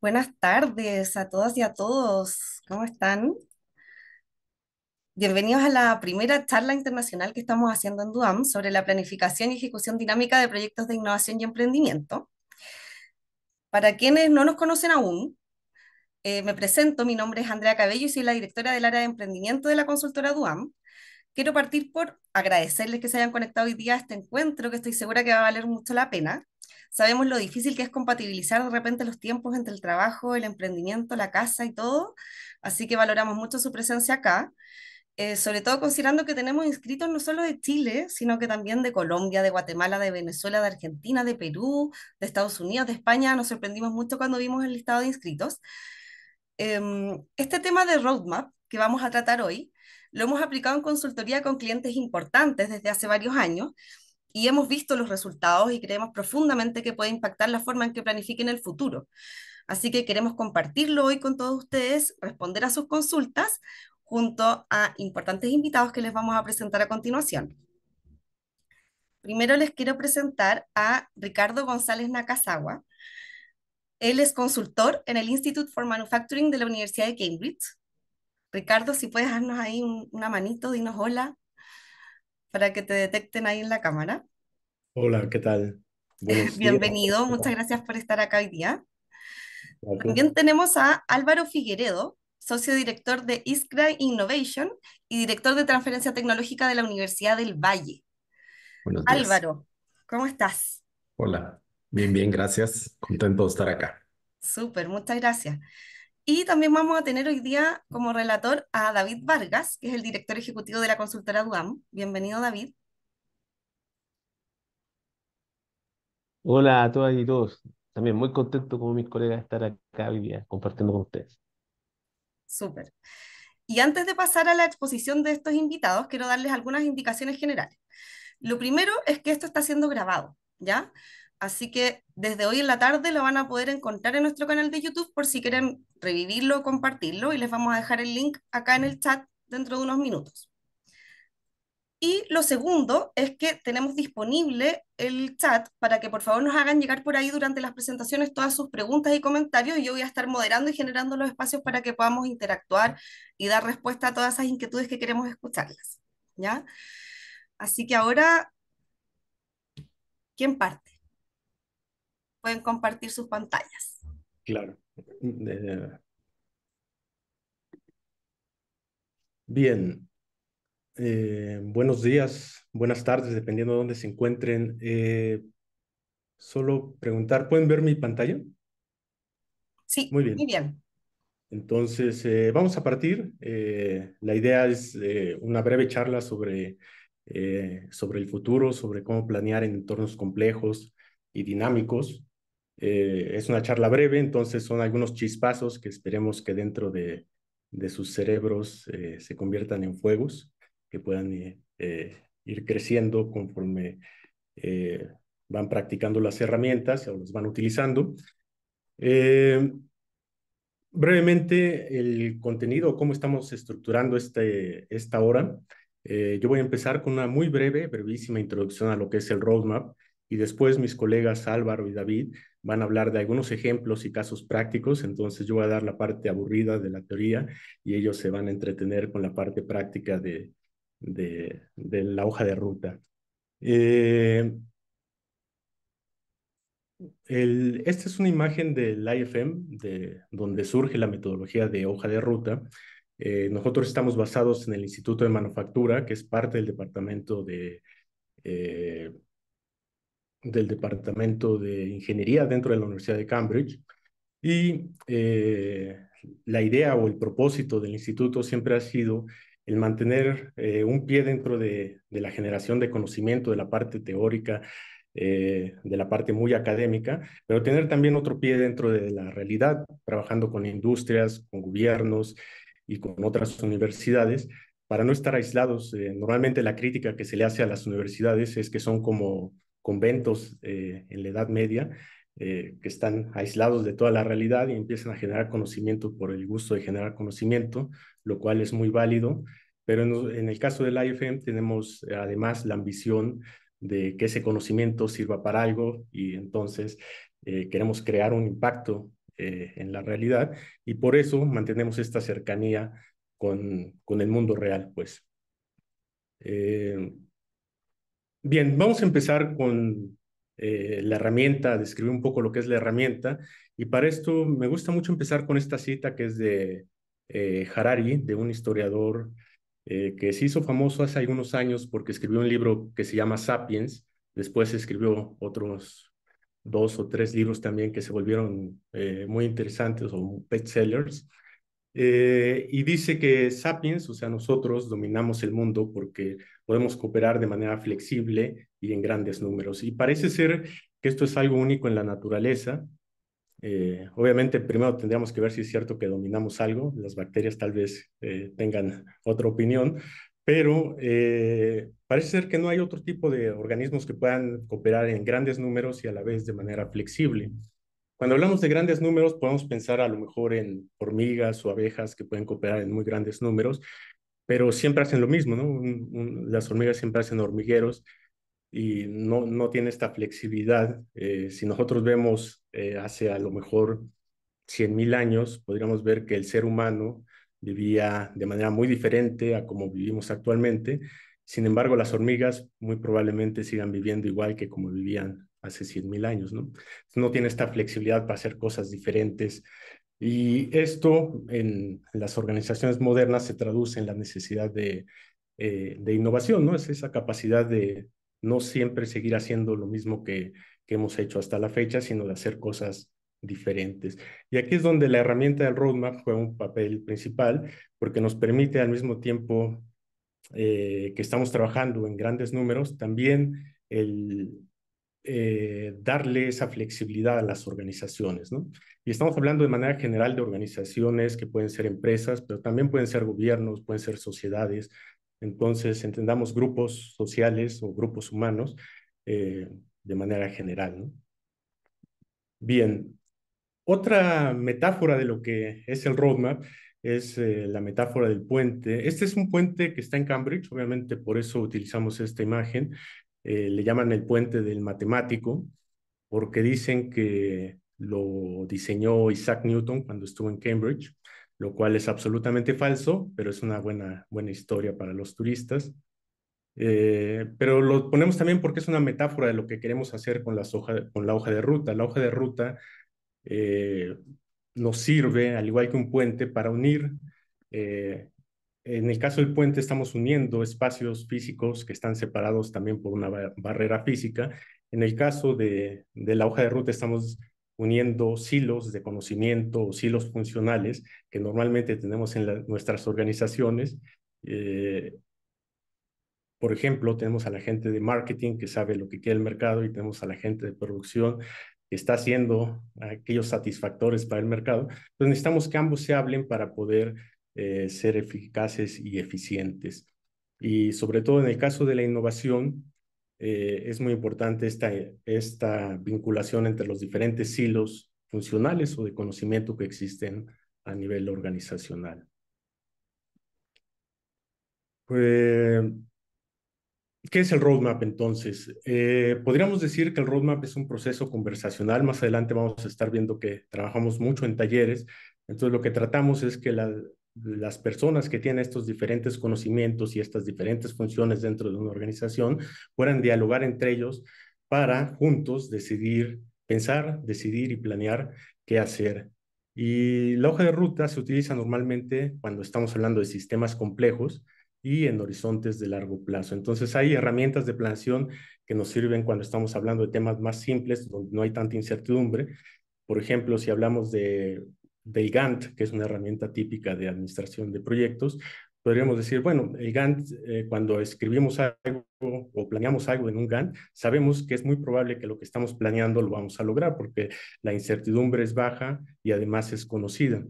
Buenas tardes a todas y a todos. ¿Cómo están? Bienvenidos a la primera charla internacional que estamos haciendo en DUAM sobre la planificación y ejecución dinámica de proyectos de innovación y emprendimiento. Para quienes no nos conocen aún, eh, me presento, mi nombre es Andrea Cabello y soy la directora del área de emprendimiento de la consultora DUAM. Quiero partir por agradecerles que se hayan conectado hoy día a este encuentro, que estoy segura que va a valer mucho la pena. Sabemos lo difícil que es compatibilizar de repente los tiempos entre el trabajo, el emprendimiento, la casa y todo, así que valoramos mucho su presencia acá, eh, sobre todo considerando que tenemos inscritos no solo de Chile, sino que también de Colombia, de Guatemala, de Venezuela, de Argentina, de Perú, de Estados Unidos, de España. Nos sorprendimos mucho cuando vimos el listado de inscritos. Em, este tema de roadmap que vamos a tratar hoy, lo hemos aplicado en consultoría con clientes importantes desde hace varios años y hemos visto los resultados y creemos profundamente que puede impactar la forma en que planifiquen el futuro. Así que queremos compartirlo hoy con todos ustedes, responder a sus consultas junto a importantes invitados que les vamos a presentar a continuación. Primero les quiero presentar a Ricardo González Nakazawa. Él es consultor en el Institute for Manufacturing de la Universidad de Cambridge. Ricardo, si puedes darnos ahí una manito, dinos hola para que te detecten ahí en la cámara. Hola, ¿qué tal? Bienvenido, muchas gracias por estar acá hoy día. También tenemos a Álvaro Figueredo, socio director de Iskra Innovation y director de transferencia tecnológica de la Universidad del Valle. Buenos días. Álvaro, ¿cómo estás? Hola, bien, bien, gracias. Contento de estar acá. Súper, muchas gracias. Y también vamos a tener hoy día como relator a David Vargas, que es el director ejecutivo de la consultora DUAM. Bienvenido, David. Hola a todas y todos. También muy contento como mis colegas de estar acá hoy día compartiendo con ustedes. Súper. Y antes de pasar a la exposición de estos invitados, quiero darles algunas indicaciones generales. Lo primero es que esto está siendo grabado, ¿ya? Así que desde hoy en la tarde lo van a poder encontrar en nuestro canal de YouTube por si quieren revivirlo o compartirlo y les vamos a dejar el link acá en el chat dentro de unos minutos. Y lo segundo es que tenemos disponible el chat para que por favor nos hagan llegar por ahí durante las presentaciones todas sus preguntas y comentarios y yo voy a estar moderando y generando los espacios para que podamos interactuar y dar respuesta a todas esas inquietudes que queremos escucharlas. ¿Ya? Así que ahora, ¿quién parte? Pueden compartir sus pantallas. Claro. Bien. Eh, buenos días, buenas tardes, dependiendo de dónde se encuentren. Eh, solo preguntar, ¿pueden ver mi pantalla? Sí, muy bien. Muy bien. Entonces, eh, vamos a partir. la idea es una breve charla sobre, sobre el futuro, sobre cómo planear en entornos complejos y dinámicos. Eh, es una charla breve, entonces son algunos chispazos que esperemos que dentro de, sus cerebros eh, se conviertan en fuegos, que puedan eh, ir creciendo conforme van practicando las herramientas o las van utilizando. brevemente, el contenido, cómo estamos estructurando este, esta hora. yo voy a empezar con una muy breve, brevísima introducción a lo que es el roadmap y después mis colegas Álvaro y David van a hablar de algunos ejemplos y casos prácticos, entonces yo voy a dar la parte aburrida de la teoría y ellos se van a entretener con la parte práctica de, de, la hoja de ruta. Eh, esta es una imagen del IFM, de donde surge la metodología de hoja de ruta. Eh, nosotros estamos basados en el Instituto de Manufactura, que es parte del departamento de eh, del Departamento de Ingeniería dentro de la Universidad de Cambridge. Y eh, la idea o el propósito del instituto siempre ha sido el mantener eh, un pie dentro de, la generación de conocimiento, de la parte teórica, eh, de la parte muy académica, pero tener también otro pie dentro de la realidad, trabajando con industrias, con gobiernos y con otras universidades, para no estar aislados. normalmente la crítica que se le hace a las universidades es que son como conventos eh, en la Edad Media eh, que están aislados de toda la realidad y empiezan a generar conocimiento por el gusto de generar conocimiento, lo cual es muy válido. Pero en, el caso del IFM tenemos eh, además la ambición de que ese conocimiento sirva para algo y entonces queremos crear un impacto eh, en la realidad y por eso mantenemos esta cercanía con, con el mundo real, pues. Eh, bien, vamos a empezar con eh, la herramienta, describir un poco lo que es la herramienta y para esto me gusta mucho empezar con esta cita que es de Harari, de un historiador que se hizo famoso hace algunos años porque escribió un libro que se llama Sapiens, después escribió otros dos o tres libros también que se volvieron eh, muy interesantes o bestsellers. Eh, y dice que Sapiens, o sea, nosotros dominamos el mundo porque podemos cooperar de manera flexible y en grandes números. Y parece ser que esto es algo único en la naturaleza. Eh, obviamente, primero tendríamos que ver si es cierto que dominamos algo. Las bacterias tal vez tengan otra opinión, pero eh, parece ser que no hay otro tipo de organismos que puedan cooperar en grandes números y a la vez de manera flexible. Cuando hablamos de grandes números, podemos pensar a lo mejor en hormigas o abejas que pueden cooperar en muy grandes números, pero siempre hacen lo mismo, ¿no? las hormigas siempre hacen hormigueros y no, no tiene esta flexibilidad. Eh, si nosotros vemos eh, hace a lo mejor 100.000 años, podríamos ver que el ser humano vivía de manera muy diferente a como vivimos actualmente. Sin embargo, las hormigas muy probablemente sigan viviendo igual que como vivían hace 100.000 años, ¿no? No tiene esta flexibilidad para hacer cosas diferentes. Y esto en las organizaciones modernas se traduce en la necesidad de, eh, de innovación, ¿no? Es esa capacidad de no siempre seguir haciendo lo mismo que, que hemos hecho hasta la fecha, sino de hacer cosas diferentes. Y aquí es donde la herramienta del roadmap juega un papel principal, porque nos permite al mismo tiempo eh, que estamos trabajando en grandes números, también el eh, darle esa flexibilidad a las organizaciones, ¿no? Y estamos hablando de manera general de organizaciones que pueden ser empresas, pero también pueden ser gobiernos, pueden ser sociedades. Entonces, entendamos grupos sociales o grupos humanos eh, de manera general. Bien, otra metáfora de lo que es el roadmap es eh, la metáfora del puente. Este es un puente que está en Cambridge, obviamente por eso utilizamos esta imagen. Eh, le llaman el puente del matemático, porque dicen que lo diseñó Isaac Newton cuando estuvo en Cambridge, lo cual es absolutamente falso, pero es una buena, buena historia para los turistas. Eh, pero lo ponemos también porque es una metáfora de lo que queremos hacer con, las con la hoja de ruta. La hoja de ruta eh, nos sirve, al igual que un puente, para unir. En el caso del puente estamos uniendo espacios físicos que están separados también por una barrera física. En el caso de, de la hoja de ruta estamos uniendo silos de conocimiento o silos funcionales que normalmente tenemos en nuestras organizaciones. Eh, por ejemplo, tenemos a la gente de marketing que sabe lo que quiere el mercado y tenemos a la gente de producción que está haciendo aquellos satisfactores para el mercado, pues necesitamos que ambos se hablen para poder eh, ser eficaces y eficientes. Y sobre todo en el caso de la innovación, eh, es muy importante esta, esta vinculación entre los diferentes silos funcionales o de conocimiento que existen a nivel organizacional. Pues, ¿Qué es el roadmap entonces? Eh, podríamos decir que el roadmap es un proceso conversacional. Más adelante vamos a estar viendo que trabajamos mucho en talleres. Entonces lo que tratamos es que las personas que tienen estos diferentes conocimientos y estas diferentes funciones dentro de una organización puedan dialogar entre ellos para juntos decidir, pensar, decidir y planear qué hacer. Y la hoja de ruta se utiliza normalmente cuando estamos hablando de sistemas complejos y en horizontes de largo plazo. Entonces hay herramientas de planeación que nos sirven cuando estamos hablando de temas más simples, donde no hay tanta incertidumbre. Por ejemplo, si hablamos de, del Gantt, que es una herramienta típica de administración de proyectos, podríamos decir, bueno, el Gantt, eh, cuando escribimos algo o planeamos algo en un Gantt, sabemos que es muy probable que lo que estamos planeando lo vamos a lograr porque la incertidumbre es baja y además es conocida.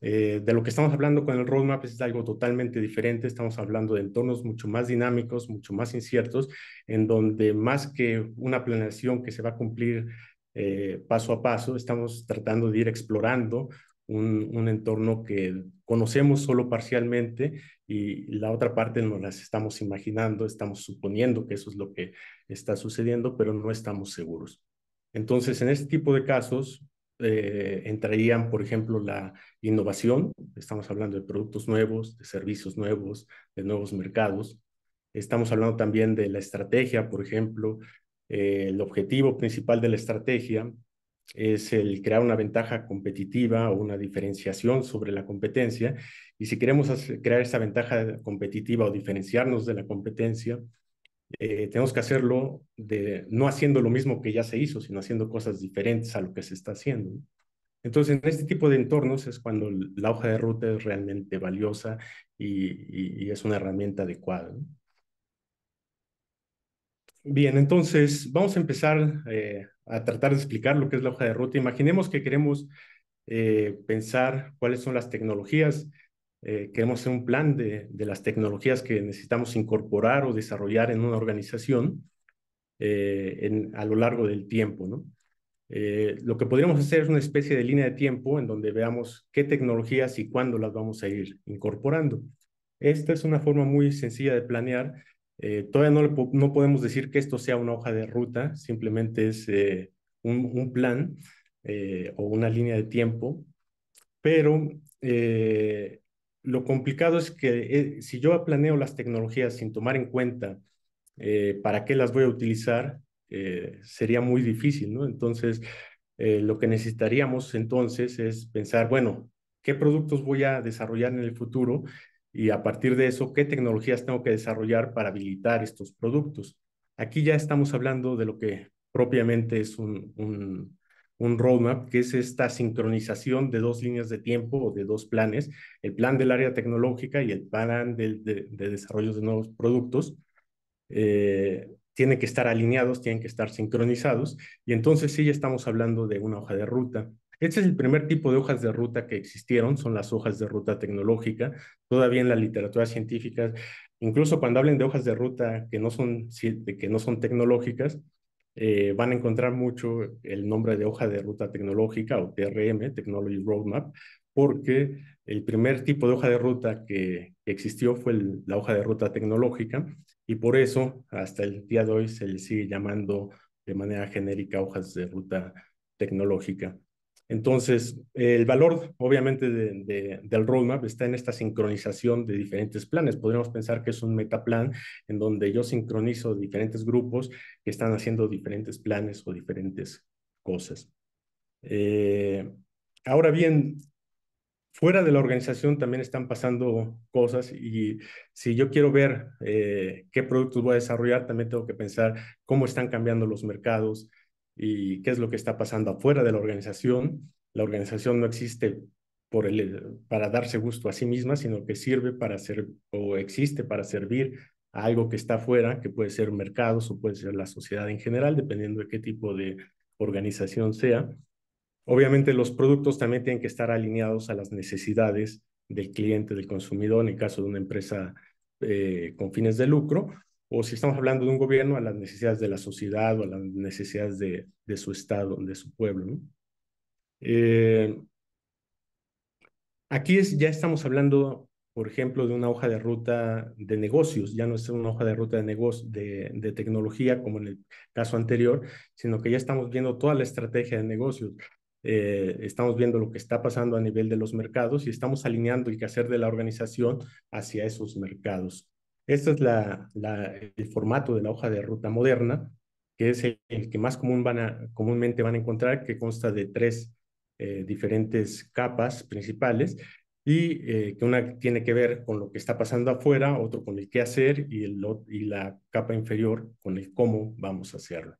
Eh, de lo que estamos hablando con el roadmap es algo totalmente diferente. Estamos hablando de entornos mucho más dinámicos, mucho más inciertos, en donde más que una planeación que se va a cumplir eh, paso a paso, estamos tratando de ir explorando un, un, entorno que conocemos solo parcialmente y la otra parte nos las estamos imaginando, estamos suponiendo que eso es lo que está sucediendo, pero no estamos seguros. Entonces, en este tipo de casos, eh, entrarían, por ejemplo, la innovación, estamos hablando de productos nuevos, de servicios nuevos, de nuevos mercados. Estamos hablando también de la estrategia, por ejemplo, eh, el objetivo principal de la estrategia es el crear una ventaja competitiva o una diferenciación sobre la competencia. Y si queremos crear esa ventaja competitiva o diferenciarnos de la competencia, eh, tenemos que hacerlo de, no haciendo lo mismo que ya se hizo, sino haciendo cosas diferentes a lo que se está haciendo. Entonces, en este tipo de entornos es cuando la hoja de ruta es realmente valiosa y, es una herramienta adecuada. Bien, entonces vamos a empezar eh, a tratar de explicar lo que es la hoja de ruta. Imaginemos que queremos eh, pensar cuáles son las tecnologías eh, queremos hacer un plan de, de, las tecnologías que necesitamos incorporar o desarrollar en una organización eh, en, a lo largo del tiempo. ¿no? Eh, lo que podríamos hacer es una especie de línea de tiempo en donde veamos qué tecnologías y cuándo las vamos a ir incorporando. Esta es una forma muy sencilla de planear. Todavía no, no podemos decir que esto sea una hoja de ruta, simplemente es un, un, plan o una línea de tiempo, pero eh, lo complicado es que eh, si yo planeo las tecnologías sin tomar en cuenta eh, para qué las voy a utilizar, eh, sería muy difícil. Entonces, lo que necesitaríamos entonces es pensar, bueno, ¿qué productos voy a desarrollar en el futuro? Y a partir de eso, ¿qué tecnologías tengo que desarrollar para habilitar estos productos? Aquí ya estamos hablando de lo que propiamente es un, roadmap, que es esta sincronización de dos líneas de tiempo o de dos planes, el plan del área tecnológica y el plan de, de, desarrollo de nuevos productos. Eh, tienen que estar alineados, tienen que estar sincronizados, y entonces sí ya estamos hablando de una hoja de ruta. Este es el primer tipo de hojas de ruta que existieron, son las hojas de ruta tecnológica. Todavía en la literatura científica, incluso cuando hablen de hojas de ruta que no son, que no son tecnológicas, eh, van a encontrar mucho el nombre de hoja de ruta tecnológica o TRM, Technology Roadmap, porque el primer tipo de hoja de ruta que, existió fue la hoja de ruta tecnológica y por eso hasta el día de hoy se le sigue llamando de manera genérica hojas de ruta tecnológica. Entonces, el valor, obviamente, del roadmap está en esta sincronización de diferentes planes. Podríamos pensar que es un metaplan en donde yo sincronizo diferentes grupos que están haciendo diferentes planes o diferentes cosas. Eh, ahora bien, fuera de la organización también están pasando cosas y si yo quiero ver eh, qué productos voy a desarrollar, también tengo que pensar cómo están cambiando los mercados, y qué es lo que está pasando afuera de la organización. La organización no existe para darse gusto a sí misma, sino que sirve para ser o existe para servir a algo que está afuera, que puede ser mercados o puede ser la sociedad en general, dependiendo de qué tipo de organización sea. Obviamente los productos también tienen que estar alineados a las necesidades del cliente, del consumidor, en el caso de una empresa eh, con fines de lucro, o si estamos hablando de un gobierno, a las necesidades de la sociedad o a las necesidades de, su estado, de su pueblo. Eh, aquí es, ya estamos hablando, por ejemplo, de una hoja de ruta de negocios, ya no es una hoja de ruta de, negocio, de, de tecnología como en el caso anterior, sino que ya estamos viendo toda la estrategia de negocios. Eh, estamos viendo lo que está pasando a nivel de los mercados y estamos alineando el quehacer de la organización hacia esos mercados. Este es el formato de la hoja de ruta moderna, que es el, que más común comúnmente van a encontrar, que consta de tres eh, diferentes capas principales y eh, que una tiene que ver con lo que está pasando afuera, otro con el qué hacer y, y la capa inferior con el cómo vamos a hacerlo.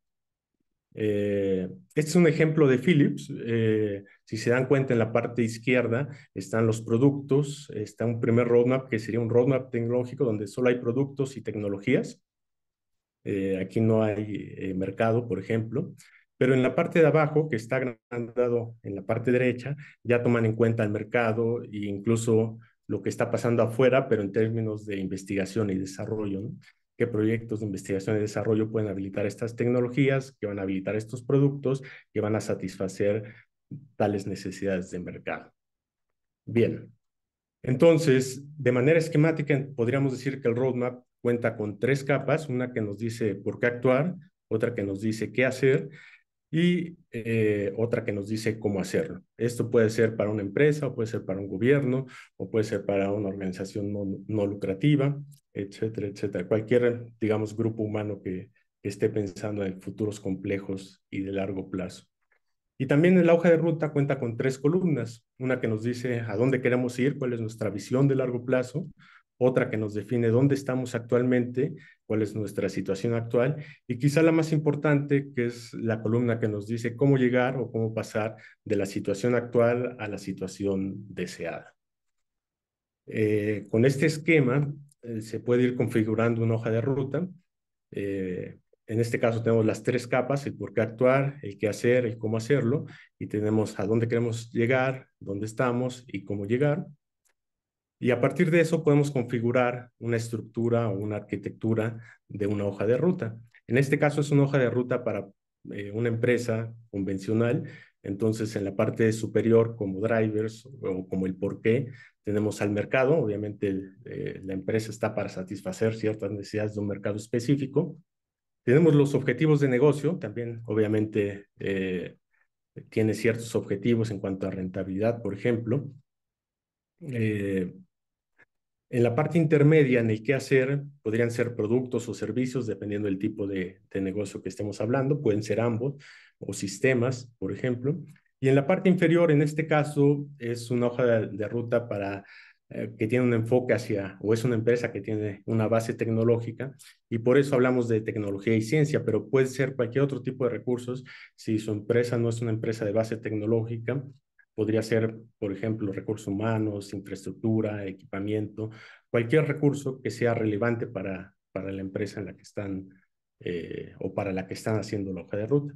Eh, este es un ejemplo de Philips. Eh, si se dan cuenta, en la parte izquierda están los productos, está un primer roadmap que sería un roadmap tecnológico donde solo hay productos y tecnologías. Eh, aquí no hay mercado, por ejemplo. Pero en la parte de abajo, que está agrandado en la parte derecha, ya toman en cuenta el mercado e incluso lo que está pasando afuera, pero en términos de investigación y desarrollo. ¿no? Qué proyectos de investigación y desarrollo pueden habilitar estas tecnologías, que van a habilitar estos productos, que van a satisfacer tales necesidades de mercado. Bien, entonces, de manera esquemática, podríamos decir que el roadmap cuenta con tres capas, una que nos dice por qué actuar, otra que nos dice qué hacer, y otra que nos dice cómo hacerlo. Esto puede ser para una empresa, o puede ser para un gobierno, o puede ser para una organización no, no lucrativa, etcétera, etcétera. Cualquier, digamos, grupo humano que, esté pensando en futuros complejos y de largo plazo. Y también la hoja de ruta cuenta con tres columnas, una que nos dice a dónde queremos ir, cuál es nuestra visión de largo plazo, otra que nos define dónde estamos actualmente, cuál es nuestra situación actual, y quizá la más importante, que es la columna que nos dice cómo llegar o cómo pasar de la situación actual a la situación deseada. Eh, con este esquema eh, se puede ir configurando una hoja de ruta. Eh, en este caso tenemos las tres capas, el por qué actuar, el qué hacer, el cómo hacerlo, y tenemos a dónde queremos llegar, dónde estamos y cómo llegar. Y a partir de eso podemos configurar una estructura o una arquitectura de una hoja de ruta. En este caso es una hoja de ruta para eh, una empresa convencional. Entonces en la parte superior como drivers o como el por qué tenemos al mercado. Obviamente eh, la empresa está para satisfacer ciertas necesidades de un mercado específico. Tenemos los objetivos de negocio, también obviamente eh, tiene ciertos objetivos en cuanto a rentabilidad, por ejemplo. En la parte intermedia, en el qué hacer, podrían ser productos o servicios, dependiendo del tipo de, negocio que estemos hablando, pueden ser ambos, o sistemas, por ejemplo. Y en la parte inferior, en este caso, es una hoja de ruta para eh, que tiene un enfoque hacia, o es una empresa que tiene una base tecnológica, y por eso hablamos de tecnología y ciencia, pero puede ser cualquier otro tipo de recursos. Si su empresa no es una empresa de base tecnológica, podría ser, por ejemplo, recursos humanos, infraestructura, equipamiento, cualquier recurso que sea relevante para, para la empresa en la que están eh, o para la que están haciendo la hoja de ruta.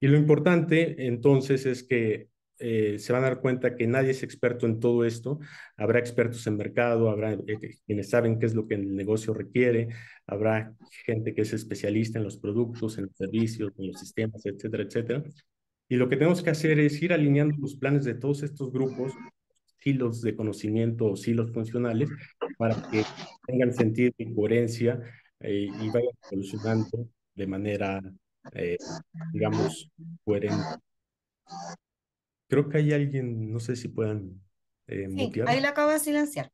Y lo importante entonces es que eh, se van a dar cuenta que nadie es experto en todo esto. Habrá expertos en mercado, habrá eh, quienes saben qué es lo que el negocio requiere, habrá gente que es especialista en los productos, en los servicios, en los sistemas, etcétera, etcétera. Y lo que tenemos que hacer es ir alineando los planes de todos estos grupos, hilos de conocimiento o hilos funcionales, para que tengan sentido y coherencia eh, y vayan evolucionando de manera, digamos, coherente. Creo que hay alguien, no sé si puedan eh, sí, Ahí lo acabo de silenciar.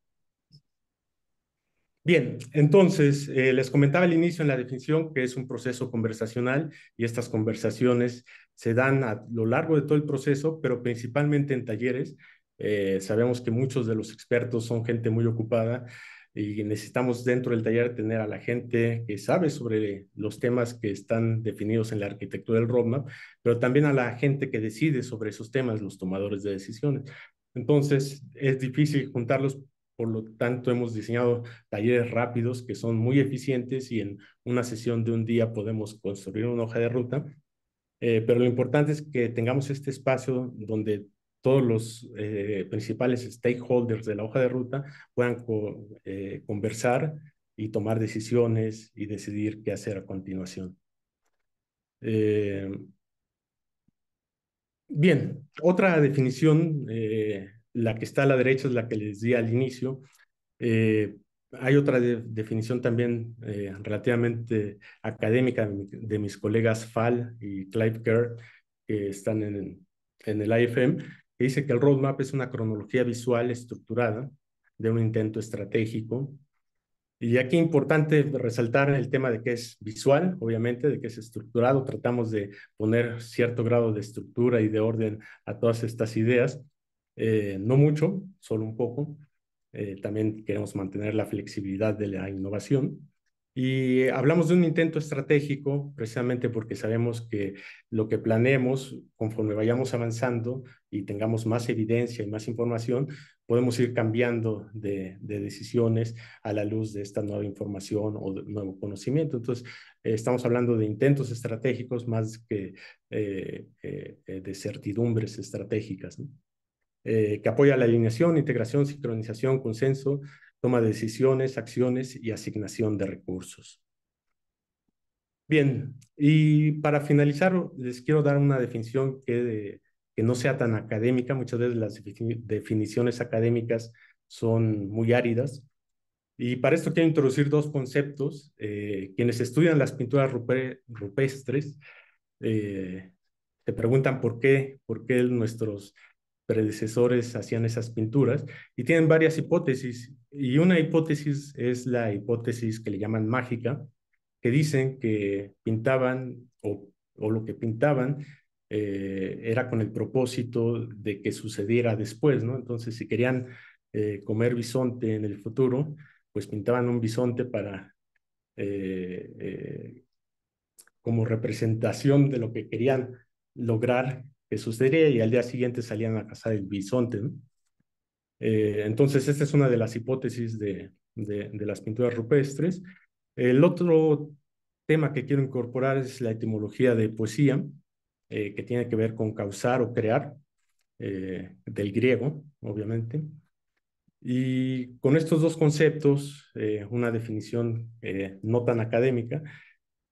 Bien, entonces eh, les comentaba al inicio en la definición que es un proceso conversacional y estas conversaciones se dan a lo largo de todo el proceso, pero principalmente en talleres. Eh, sabemos que muchos de los expertos son gente muy ocupada y necesitamos dentro del taller tener a la gente que sabe sobre los temas que están definidos en la arquitectura del roadmap, pero también a la gente que decide sobre esos temas, los tomadores de decisiones. Entonces, es difícil juntarlos, por lo tanto, hemos diseñado talleres rápidos que son muy eficientes y en una sesión de un día podemos construir una hoja de ruta. Eh, pero lo importante es que tengamos este espacio donde todos los eh, principales stakeholders de la hoja de ruta puedan eh, conversar y tomar decisiones y decidir qué hacer a continuación. Eh, bien, otra definición, la que está a la derecha es la que les di al inicio. hay otra definición también relativamente académica de, mis colegas Fall y Clive Kerr, que están en, en el IFM, que dice que el roadmap es una cronología visual estructurada de un intento estratégico. Y aquí importante resaltar el tema de que es visual, obviamente, de que es estructurado. Tratamos de poner cierto grado de estructura y de orden a todas estas ideas. Eh, no mucho, solo un poco. Eh, también queremos mantener la flexibilidad de la innovación. Y hablamos de un intento estratégico precisamente porque sabemos que lo que planeemos, conforme vayamos avanzando y tengamos más evidencia y más información, podemos ir cambiando de, decisiones a la luz de esta nueva información o nuevo conocimiento. Entonces, estamos hablando de intentos estratégicos más que eh, eh, de certidumbres estratégicas, eh, que apoya la alineación, integración, sincronización, consenso, toma de decisiones, acciones y asignación de recursos. Bien, y para finalizar, les quiero dar una definición que, no sea tan académica. Muchas veces las definiciones académicas son muy áridas. Y para esto quiero introducir dos conceptos. Eh, quienes estudian las pinturas rupestres eh, se preguntan por qué, por qué nuestros predecesores hacían esas pinturas y tienen varias hipótesis y una hipótesis es la hipótesis que le llaman mágica, que dicen que pintaban o, lo que pintaban eh, era con el propósito de que sucediera después, ¿no? Entonces, si querían eh, comer bisonte en el futuro, pues pintaban un bisonte para eh, como representación de lo que querían lograr que sucedería y al día siguiente salían a cazar el bisonte. Eh, entonces, esta es una de las hipótesis de, de, las pinturas rupestres. El otro tema que quiero incorporar es la etimología de poesía, eh, que tiene que ver con causar o crear, eh, del griego, obviamente. Y con estos dos conceptos, una definición no tan académica,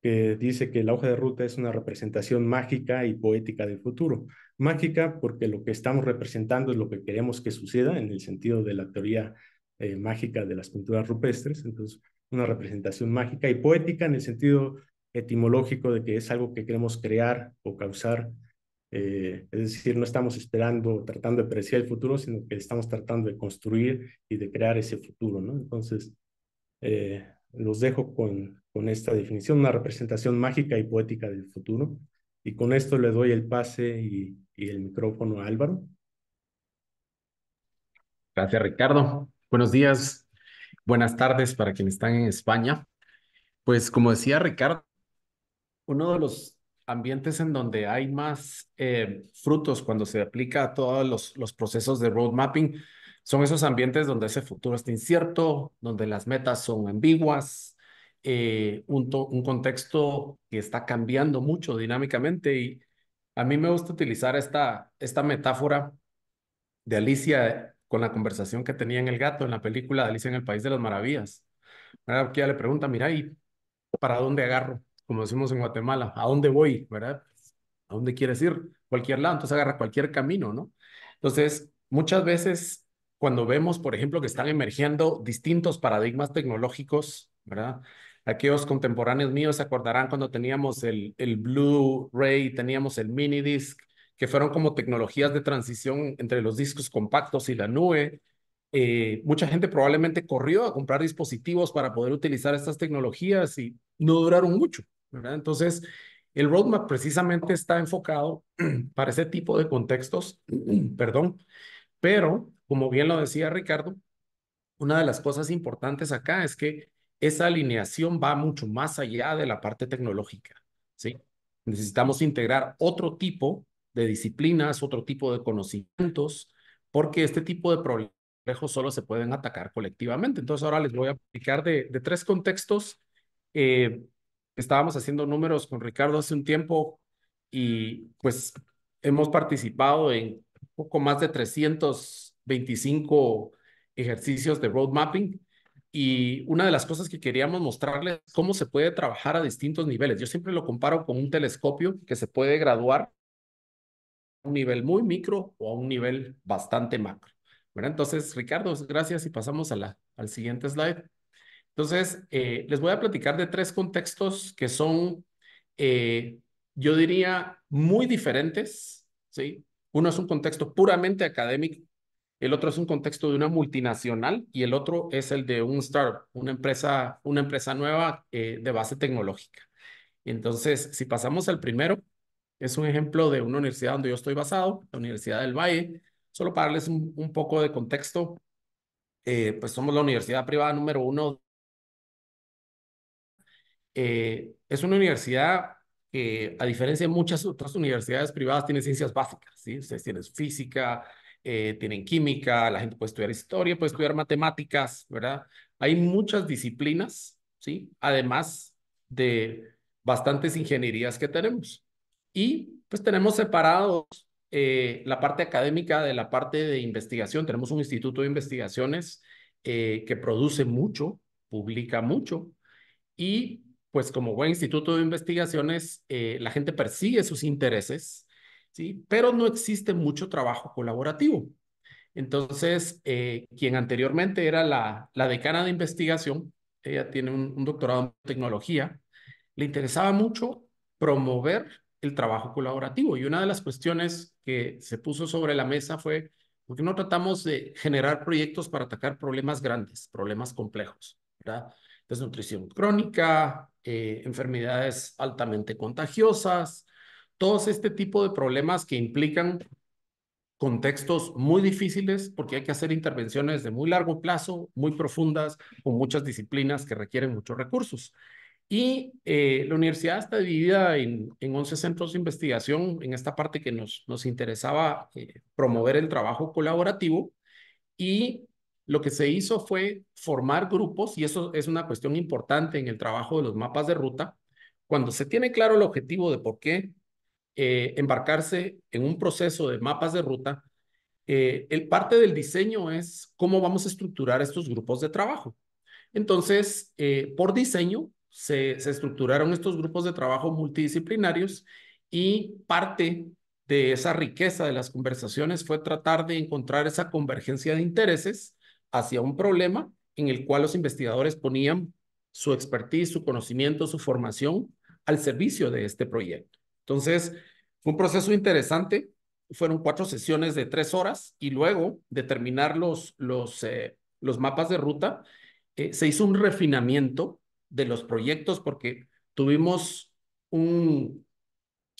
que dice que la hoja de ruta es una representación mágica y poética del futuro. Mágica porque lo que estamos representando es lo que queremos que suceda en el sentido de la teoría eh, mágica de las pinturas rupestres, entonces una representación mágica y poética en el sentido etimológico de que es algo que queremos crear o causar eh, es decir, no estamos esperando, tratando de predecir el futuro, sino que estamos tratando de construir y de crear ese futuro, ¿no? Entonces, eh, los dejo con, con esta definición, una representación mágica y poética del futuro. Y con esto le doy el pase y, y el micrófono a Álvaro. Gracias, Ricardo. Buenos días, buenas tardes para quienes están en España. Pues como decía Ricardo, uno de los ambientes en donde hay más eh, frutos cuando se aplica a todos los, los procesos de road mapping son esos ambientes donde ese futuro está incierto, donde las metas son ambiguas, eh, un, un contexto que está cambiando mucho dinámicamente y a mí me gusta utilizar esta, esta metáfora de Alicia con la conversación que tenía en el gato en la película de Alicia en el País de las Maravillas. Aquí ella le pregunta, mira, ¿y para dónde agarro? como decimos en Guatemala, ¿a dónde voy? ¿Verdad? ¿A dónde quieres ir? Cualquier lado, entonces agarra cualquier camino, ¿no? Entonces, muchas veces cuando vemos, por ejemplo, que están emergiendo distintos paradigmas tecnológicos, ¿verdad? Aquellos contemporáneos míos se acordarán cuando teníamos el, el Blu-ray, teníamos el mini disc, que fueron como tecnologías de transición entre los discos compactos y la nube. Eh, mucha gente probablemente corrió a comprar dispositivos para poder utilizar estas tecnologías y no duraron mucho, ¿verdad? Entonces, el roadmap precisamente está enfocado para ese tipo de contextos, perdón, pero como bien lo decía Ricardo, una de las cosas importantes acá es que esa alineación va mucho más allá de la parte tecnológica, ¿sí? Necesitamos integrar otro tipo de disciplinas, otro tipo de conocimientos, porque este tipo de problemas solo se pueden atacar colectivamente. Entonces ahora les voy a explicar de, de tres contextos eh, estábamos haciendo números con Ricardo hace un tiempo y pues hemos participado en poco más de 325 ejercicios de road mapping y una de las cosas que queríamos mostrarles es cómo se puede trabajar a distintos niveles. Yo siempre lo comparo con un telescopio que se puede graduar a un nivel muy micro o a un nivel bastante macro. Entonces, Ricardo, gracias y pasamos a la, al siguiente slide. Entonces, eh, les voy a platicar de tres contextos que son, eh, yo diría, muy diferentes. ¿sí? Uno es un contexto puramente académico, el otro es un contexto de una multinacional y el otro es el de un startup, una empresa, una empresa nueva eh, de base tecnológica. Entonces, si pasamos al primero, es un ejemplo de una universidad donde yo estoy basado, la Universidad del Valle. Solo para darles un, poco de contexto, pues somos la universidad privada número uno eh, es una universidad que, a diferencia de muchas otras universidades privadas, tiene ciencias básicas, ¿sí? Ustedes tienen física, eh, tienen química, la gente puede estudiar historia, puede estudiar matemáticas, ¿verdad? Hay muchas disciplinas, ¿sí? Además de bastantes ingenierías que tenemos. Y pues tenemos separados eh, la parte académica de la parte de investigación. Tenemos un instituto de investigaciones que produce mucho, publica mucho, y pues como buen instituto de investigaciones, eh, la gente persigue sus intereses, ¿sí? Pero no existe mucho trabajo colaborativo. Entonces, eh, quien anteriormente era la, decana de investigación, ella tiene un, doctorado en tecnología, le interesaba mucho promover el trabajo colaborativo. Y una de las cuestiones que se puso sobre la mesa fue, ¿por qué no tratamos de generar proyectos para atacar problemas grandes, problemas complejos? ¿verdad? Desnutrición crónica, eh, enfermedades altamente contagiosas, todos este tipo de problemas que implican contextos muy difíciles porque hay que hacer intervenciones de muy largo plazo, muy profundas, con muchas disciplinas que requieren muchos recursos. Y eh, la universidad está dividida en, en 11 centros de investigación en esta parte que nos, nos interesaba eh, promover el trabajo colaborativo. Y lo que se hizo fue formar grupos, y eso es una cuestión importante en el trabajo de los mapas de ruta. Cuando se tiene claro el objetivo de por qué eh, embarcarse en un proceso de mapas de ruta, eh, el parte del diseño es cómo vamos a estructurar estos grupos de trabajo. Entonces, eh, por diseño, se, se estructuraron estos grupos de trabajo multidisciplinarios y parte de esa riqueza de las conversaciones fue tratar de encontrar esa convergencia de intereses hacia un problema en el cual los investigadores ponían su expertise, su conocimiento, su formación al servicio de este proyecto. Entonces, fue un proceso interesante. Fueron cuatro sesiones de tres horas y luego de terminar los, los, eh, los mapas de ruta, eh, se hizo un refinamiento de los proyectos porque tuvimos un,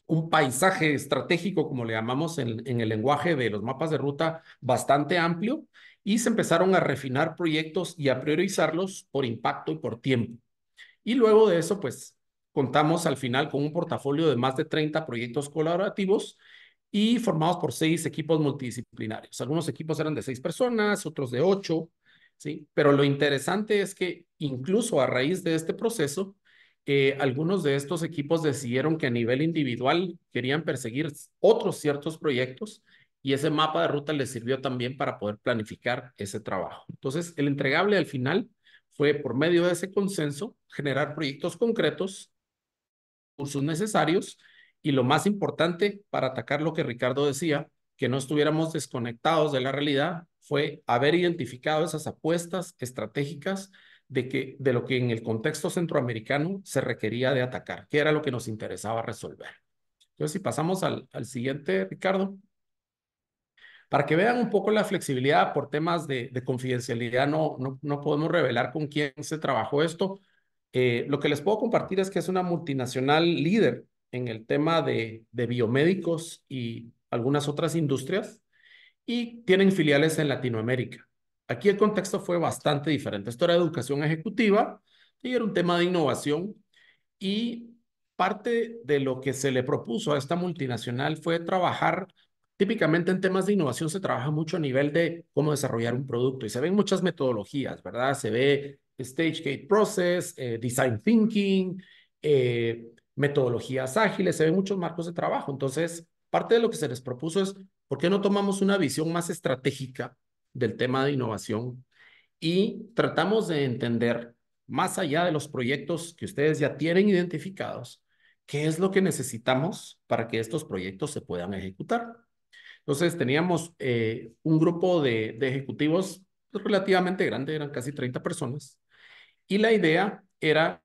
un paisaje estratégico, como le llamamos en, en el lenguaje de los mapas de ruta, bastante amplio y se empezaron a refinar proyectos y a priorizarlos por impacto y por tiempo. Y luego de eso, pues contamos al final con un portafolio de más de 30 proyectos colaborativos y formados por seis equipos multidisciplinarios. Algunos equipos eran de seis personas, otros de ocho, ¿sí? Pero lo interesante es que incluso a raíz de este proceso, eh, algunos de estos equipos decidieron que a nivel individual querían perseguir otros ciertos proyectos y ese mapa de ruta les sirvió también para poder planificar ese trabajo. Entonces, el entregable al final fue, por medio de ese consenso, generar proyectos concretos recursos necesarios y lo más importante para atacar lo que Ricardo decía, que no estuviéramos desconectados de la realidad, fue haber identificado esas apuestas estratégicas de, que, de lo que en el contexto centroamericano se requería de atacar, que era lo que nos interesaba resolver. Entonces, si pasamos al, al siguiente, Ricardo. Para que vean un poco la flexibilidad por temas de, de confidencialidad, no, no, no podemos revelar con quién se trabajó esto, eh, lo que les puedo compartir es que es una multinacional líder en el tema de, de biomédicos y algunas otras industrias y tienen filiales en Latinoamérica. Aquí el contexto fue bastante diferente. Esto era educación ejecutiva y era un tema de innovación y parte de lo que se le propuso a esta multinacional fue trabajar Típicamente en temas de innovación se trabaja mucho a nivel de cómo desarrollar un producto y se ven muchas metodologías, ¿verdad? Se ve Stage Gate Process, eh, Design Thinking, eh, metodologías ágiles, se ven muchos marcos de trabajo. Entonces, parte de lo que se les propuso es, ¿por qué no tomamos una visión más estratégica del tema de innovación y tratamos de entender, más allá de los proyectos que ustedes ya tienen identificados, qué es lo que necesitamos para que estos proyectos se puedan ejecutar? Entonces, teníamos eh, un grupo de, de ejecutivos relativamente grande, eran casi 30 personas, y la idea era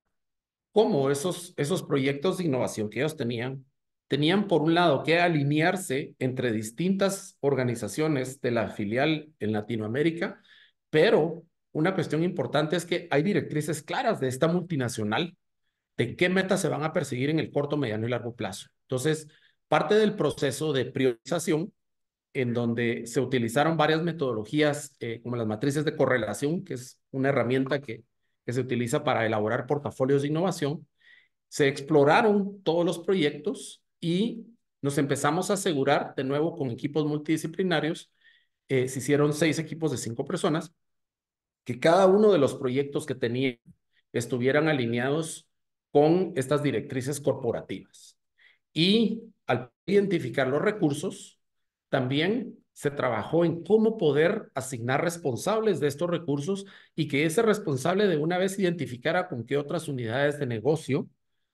cómo esos, esos proyectos de innovación que ellos tenían, tenían por un lado que alinearse entre distintas organizaciones de la filial en Latinoamérica, pero una cuestión importante es que hay directrices claras de esta multinacional de qué metas se van a perseguir en el corto, mediano y largo plazo. Entonces, parte del proceso de priorización, en donde se utilizaron varias metodologías eh, como las matrices de correlación, que es una herramienta que que se utiliza para elaborar portafolios de innovación, se exploraron todos los proyectos y nos empezamos a asegurar, de nuevo, con equipos multidisciplinarios, eh, se hicieron seis equipos de cinco personas, que cada uno de los proyectos que tenían estuvieran alineados con estas directrices corporativas. Y al identificar los recursos, también se trabajó en cómo poder asignar responsables de estos recursos y que ese responsable de una vez identificara con qué otras unidades de negocio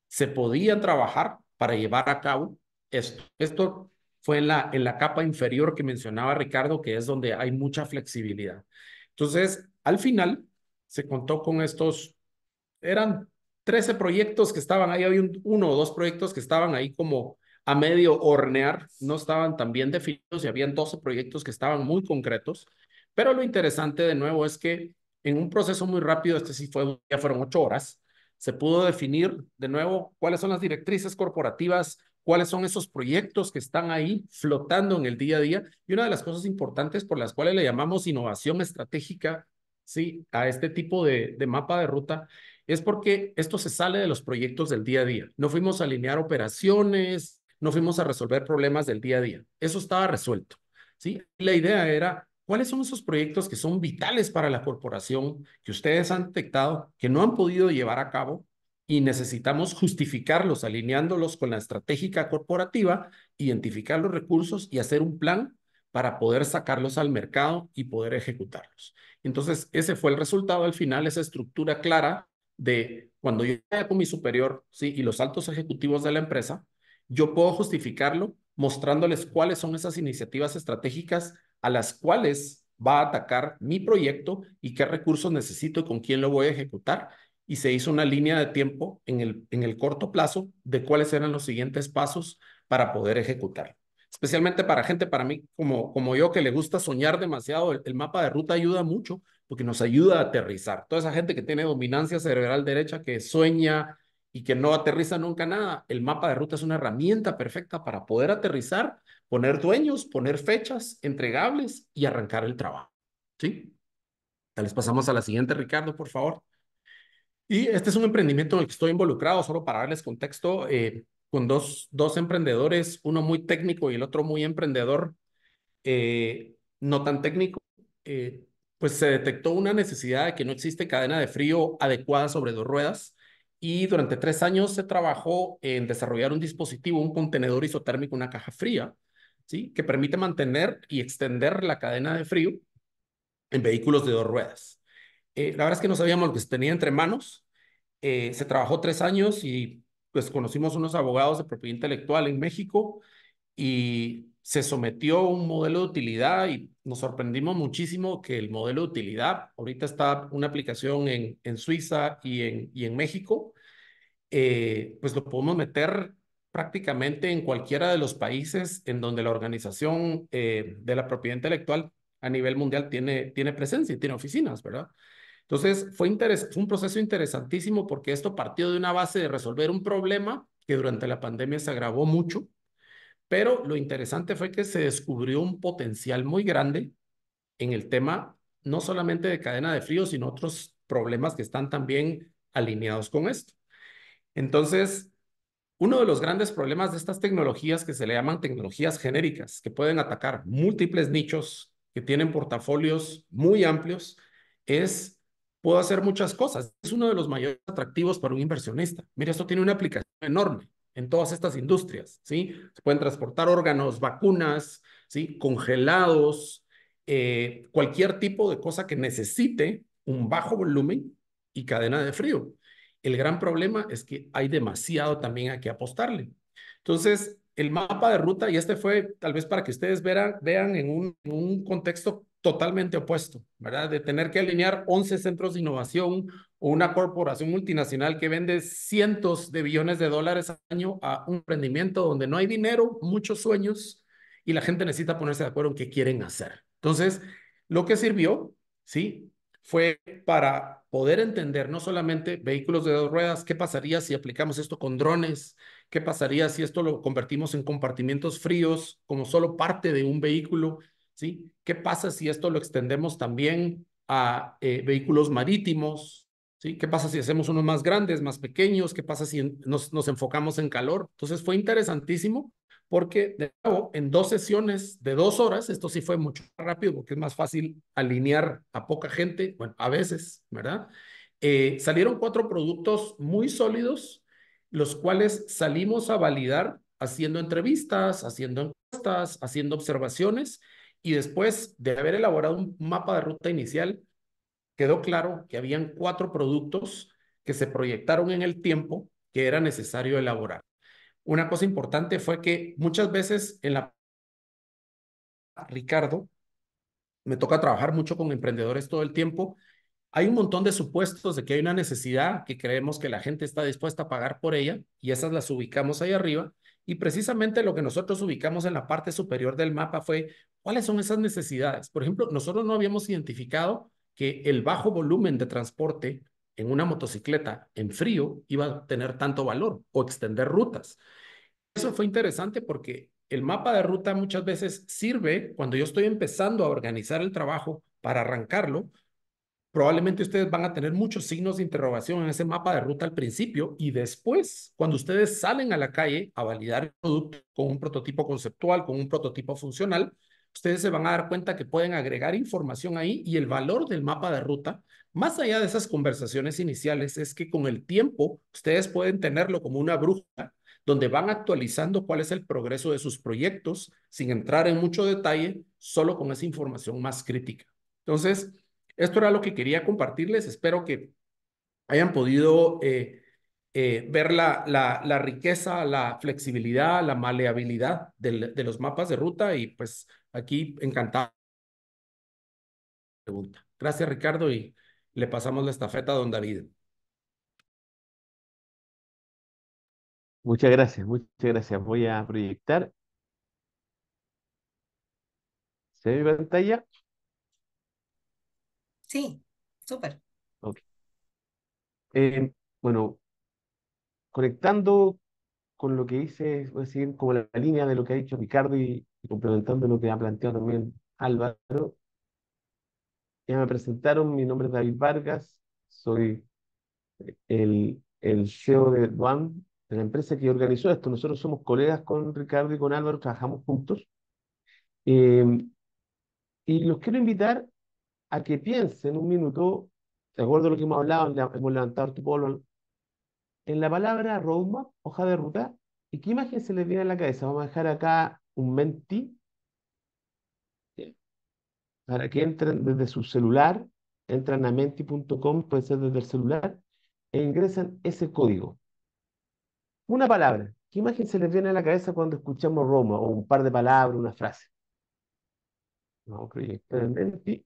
se podían trabajar para llevar a cabo esto. Esto fue en la, en la capa inferior que mencionaba Ricardo, que es donde hay mucha flexibilidad. Entonces, al final, se contó con estos, eran 13 proyectos que estaban ahí, había uno o dos proyectos que estaban ahí como a medio hornear, no estaban tan bien definidos y habían 12 proyectos que estaban muy concretos, pero lo interesante de nuevo es que en un proceso muy rápido, este sí fue, ya fueron ocho horas, se pudo definir de nuevo cuáles son las directrices corporativas, cuáles son esos proyectos que están ahí flotando en el día a día. Y una de las cosas importantes por las cuales le llamamos innovación estratégica, sí, a este tipo de, de mapa de ruta, es porque esto se sale de los proyectos del día a día. No fuimos a alinear operaciones, no fuimos a resolver problemas del día a día. Eso estaba resuelto, ¿sí? La idea era ¿Cuáles son esos proyectos que son vitales para la corporación que ustedes han detectado que no han podido llevar a cabo y necesitamos justificarlos alineándolos con la estratégica corporativa, identificar los recursos y hacer un plan para poder sacarlos al mercado y poder ejecutarlos? Entonces, ese fue el resultado al final, esa estructura clara de cuando yo con mi superior ¿sí? y los altos ejecutivos de la empresa, yo puedo justificarlo mostrándoles cuáles son esas iniciativas estratégicas a las cuales va a atacar mi proyecto y qué recursos necesito y con quién lo voy a ejecutar. Y se hizo una línea de tiempo en el, en el corto plazo de cuáles eran los siguientes pasos para poder ejecutarlo. Especialmente para gente, para mí como, como yo, que le gusta soñar demasiado, el, el mapa de ruta ayuda mucho porque nos ayuda a aterrizar. Toda esa gente que tiene dominancia cerebral derecha, que sueña y que no aterriza nunca nada, el mapa de ruta es una herramienta perfecta para poder aterrizar poner dueños, poner fechas entregables y arrancar el trabajo. ¿Sí? Les pasamos a la siguiente, Ricardo, por favor. Y este es un emprendimiento en el que estoy involucrado, solo para darles contexto, eh, con dos, dos emprendedores, uno muy técnico y el otro muy emprendedor, eh, no tan técnico. Eh, pues se detectó una necesidad de que no existe cadena de frío adecuada sobre dos ruedas y durante tres años se trabajó en desarrollar un dispositivo, un contenedor isotérmico, una caja fría, ¿sí? que permite mantener y extender la cadena de frío en vehículos de dos ruedas. Eh, la verdad es que no sabíamos lo que se tenía entre manos. Eh, se trabajó tres años y pues conocimos unos abogados de propiedad intelectual en México y se sometió a un modelo de utilidad y nos sorprendimos muchísimo que el modelo de utilidad, ahorita está una aplicación en, en Suiza y en, y en México, eh, pues lo podemos meter prácticamente en cualquiera de los países en donde la organización eh, de la propiedad intelectual a nivel mundial tiene, tiene presencia y tiene oficinas, ¿verdad? Entonces, fue, fue un proceso interesantísimo porque esto partió de una base de resolver un problema que durante la pandemia se agravó mucho, pero lo interesante fue que se descubrió un potencial muy grande en el tema no solamente de cadena de frío, sino otros problemas que están también alineados con esto. Entonces, uno de los grandes problemas de estas tecnologías que se le llaman tecnologías genéricas, que pueden atacar múltiples nichos, que tienen portafolios muy amplios, es, puedo hacer muchas cosas. Es uno de los mayores atractivos para un inversionista. Mira, esto tiene una aplicación enorme en todas estas industrias, ¿sí? Se pueden transportar órganos, vacunas, ¿sí? Congelados, eh, cualquier tipo de cosa que necesite un bajo volumen y cadena de frío. El gran problema es que hay demasiado también a que apostarle. Entonces, el mapa de ruta, y este fue tal vez para que ustedes vean, vean en un, un contexto totalmente opuesto, ¿verdad? De tener que alinear 11 centros de innovación o una corporación multinacional que vende cientos de billones de dólares al año a un emprendimiento donde no hay dinero, muchos sueños y la gente necesita ponerse de acuerdo en qué quieren hacer. Entonces, lo que sirvió, ¿sí? Fue para poder entender no solamente vehículos de dos ruedas, qué pasaría si aplicamos esto con drones, qué pasaría si esto lo convertimos en compartimientos fríos como solo parte de un vehículo, ¿Qué pasa si esto lo extendemos también a eh, vehículos marítimos? ¿Qué pasa si hacemos unos más grandes, más pequeños? ¿Qué pasa si nos, nos enfocamos en calor? Entonces fue interesantísimo porque de nuevo, en dos sesiones de dos horas, esto sí fue mucho más rápido porque es más fácil alinear a poca gente, bueno, a veces, ¿verdad? Eh, salieron cuatro productos muy sólidos, los cuales salimos a validar haciendo entrevistas, haciendo encuestas, haciendo observaciones, y después de haber elaborado un mapa de ruta inicial, quedó claro que habían cuatro productos que se proyectaron en el tiempo que era necesario elaborar una cosa importante fue que muchas veces en la... Ricardo, me toca trabajar mucho con emprendedores todo el tiempo. Hay un montón de supuestos de que hay una necesidad que creemos que la gente está dispuesta a pagar por ella y esas las ubicamos ahí arriba Y precisamente lo que nosotros ubicamos en la parte superior del mapa fue cuáles son esas necesidades. Por ejemplo, nosotros no habíamos identificado que el bajo volumen de transporte en una motocicleta en frío iba a tener tanto valor o extender rutas. Eso fue interesante porque el mapa de ruta muchas veces sirve cuando yo estoy empezando a organizar el trabajo para arrancarlo. Probablemente ustedes van a tener muchos signos de interrogación en ese mapa de ruta al principio y después, cuando ustedes salen a la calle a validar el producto con un prototipo conceptual, con un prototipo funcional, ustedes se van a dar cuenta que pueden agregar información ahí y el valor del mapa de ruta, más allá de esas conversaciones iniciales, es que con el tiempo ustedes pueden tenerlo como una bruja donde van actualizando cuál es el progreso de sus proyectos sin entrar en mucho detalle, solo con esa información más crítica. Entonces, esto era lo que quería compartirles. Espero que hayan podido eh, eh, ver la, la, riqueza, la flexibilidad, la maleabilidad de, de los mapas de ruta y pues aquí encantado. Pregunta. Gracias, Ricardo, y le pasamos la estafeta a don David. Muchas gracias, muchas gracias. Voy a proyectar. ¿Se ve mi pantalla? Sí, súper. Ok. Eh, bueno, conectando con lo que dice, voy a decir, como la, línea de lo que ha dicho Ricardo y, complementando lo que ha planteado también Álvaro, ya me presentaron, mi nombre es David Vargas, soy el, el CEO de Duan, de la empresa que organizó esto. Nosotros somos colegas con Ricardo y con Álvaro, trabajamos juntos. Eh, y los quiero invitar a que piensen un minuto, de acuerdo a lo que hemos hablado, hemos levantado tu polo, en la palabra roadmap, hoja de ruta, ¿y qué imagen se les viene a la cabeza? Vamos a dejar acá un menti para que entren desde su celular, entran a menti.com, puede ser desde el celular, e ingresan ese código. Una palabra. ¿Qué imagen se les viene a la cabeza cuando escuchamos Roma? O un par de palabras, una frase. Vamos a proyectar el Menti.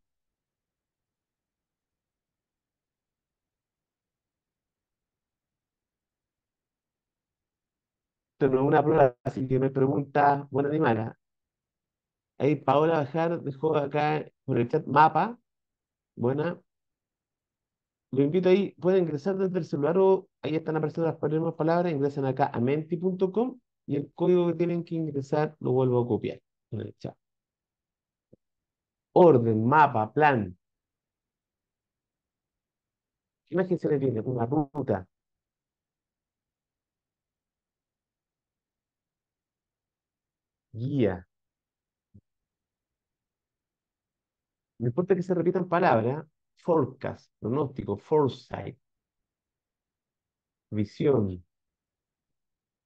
Una prueba, así que me pregunta, buena animala. Ahí Paola Bajar dejó acá por el chat mapa. Buena. Lo invito ahí, pueden ingresar desde el celular o ahí están apareciendo las primeras palabras, ingresan acá a menti.com y el código que tienen que ingresar lo vuelvo a copiar en el chat. Orden, mapa, plan. ¿Qué imagen se les viene? Una ruta. Guía. No importa que se repitan palabras, forecast, pronóstico, foresight, visión.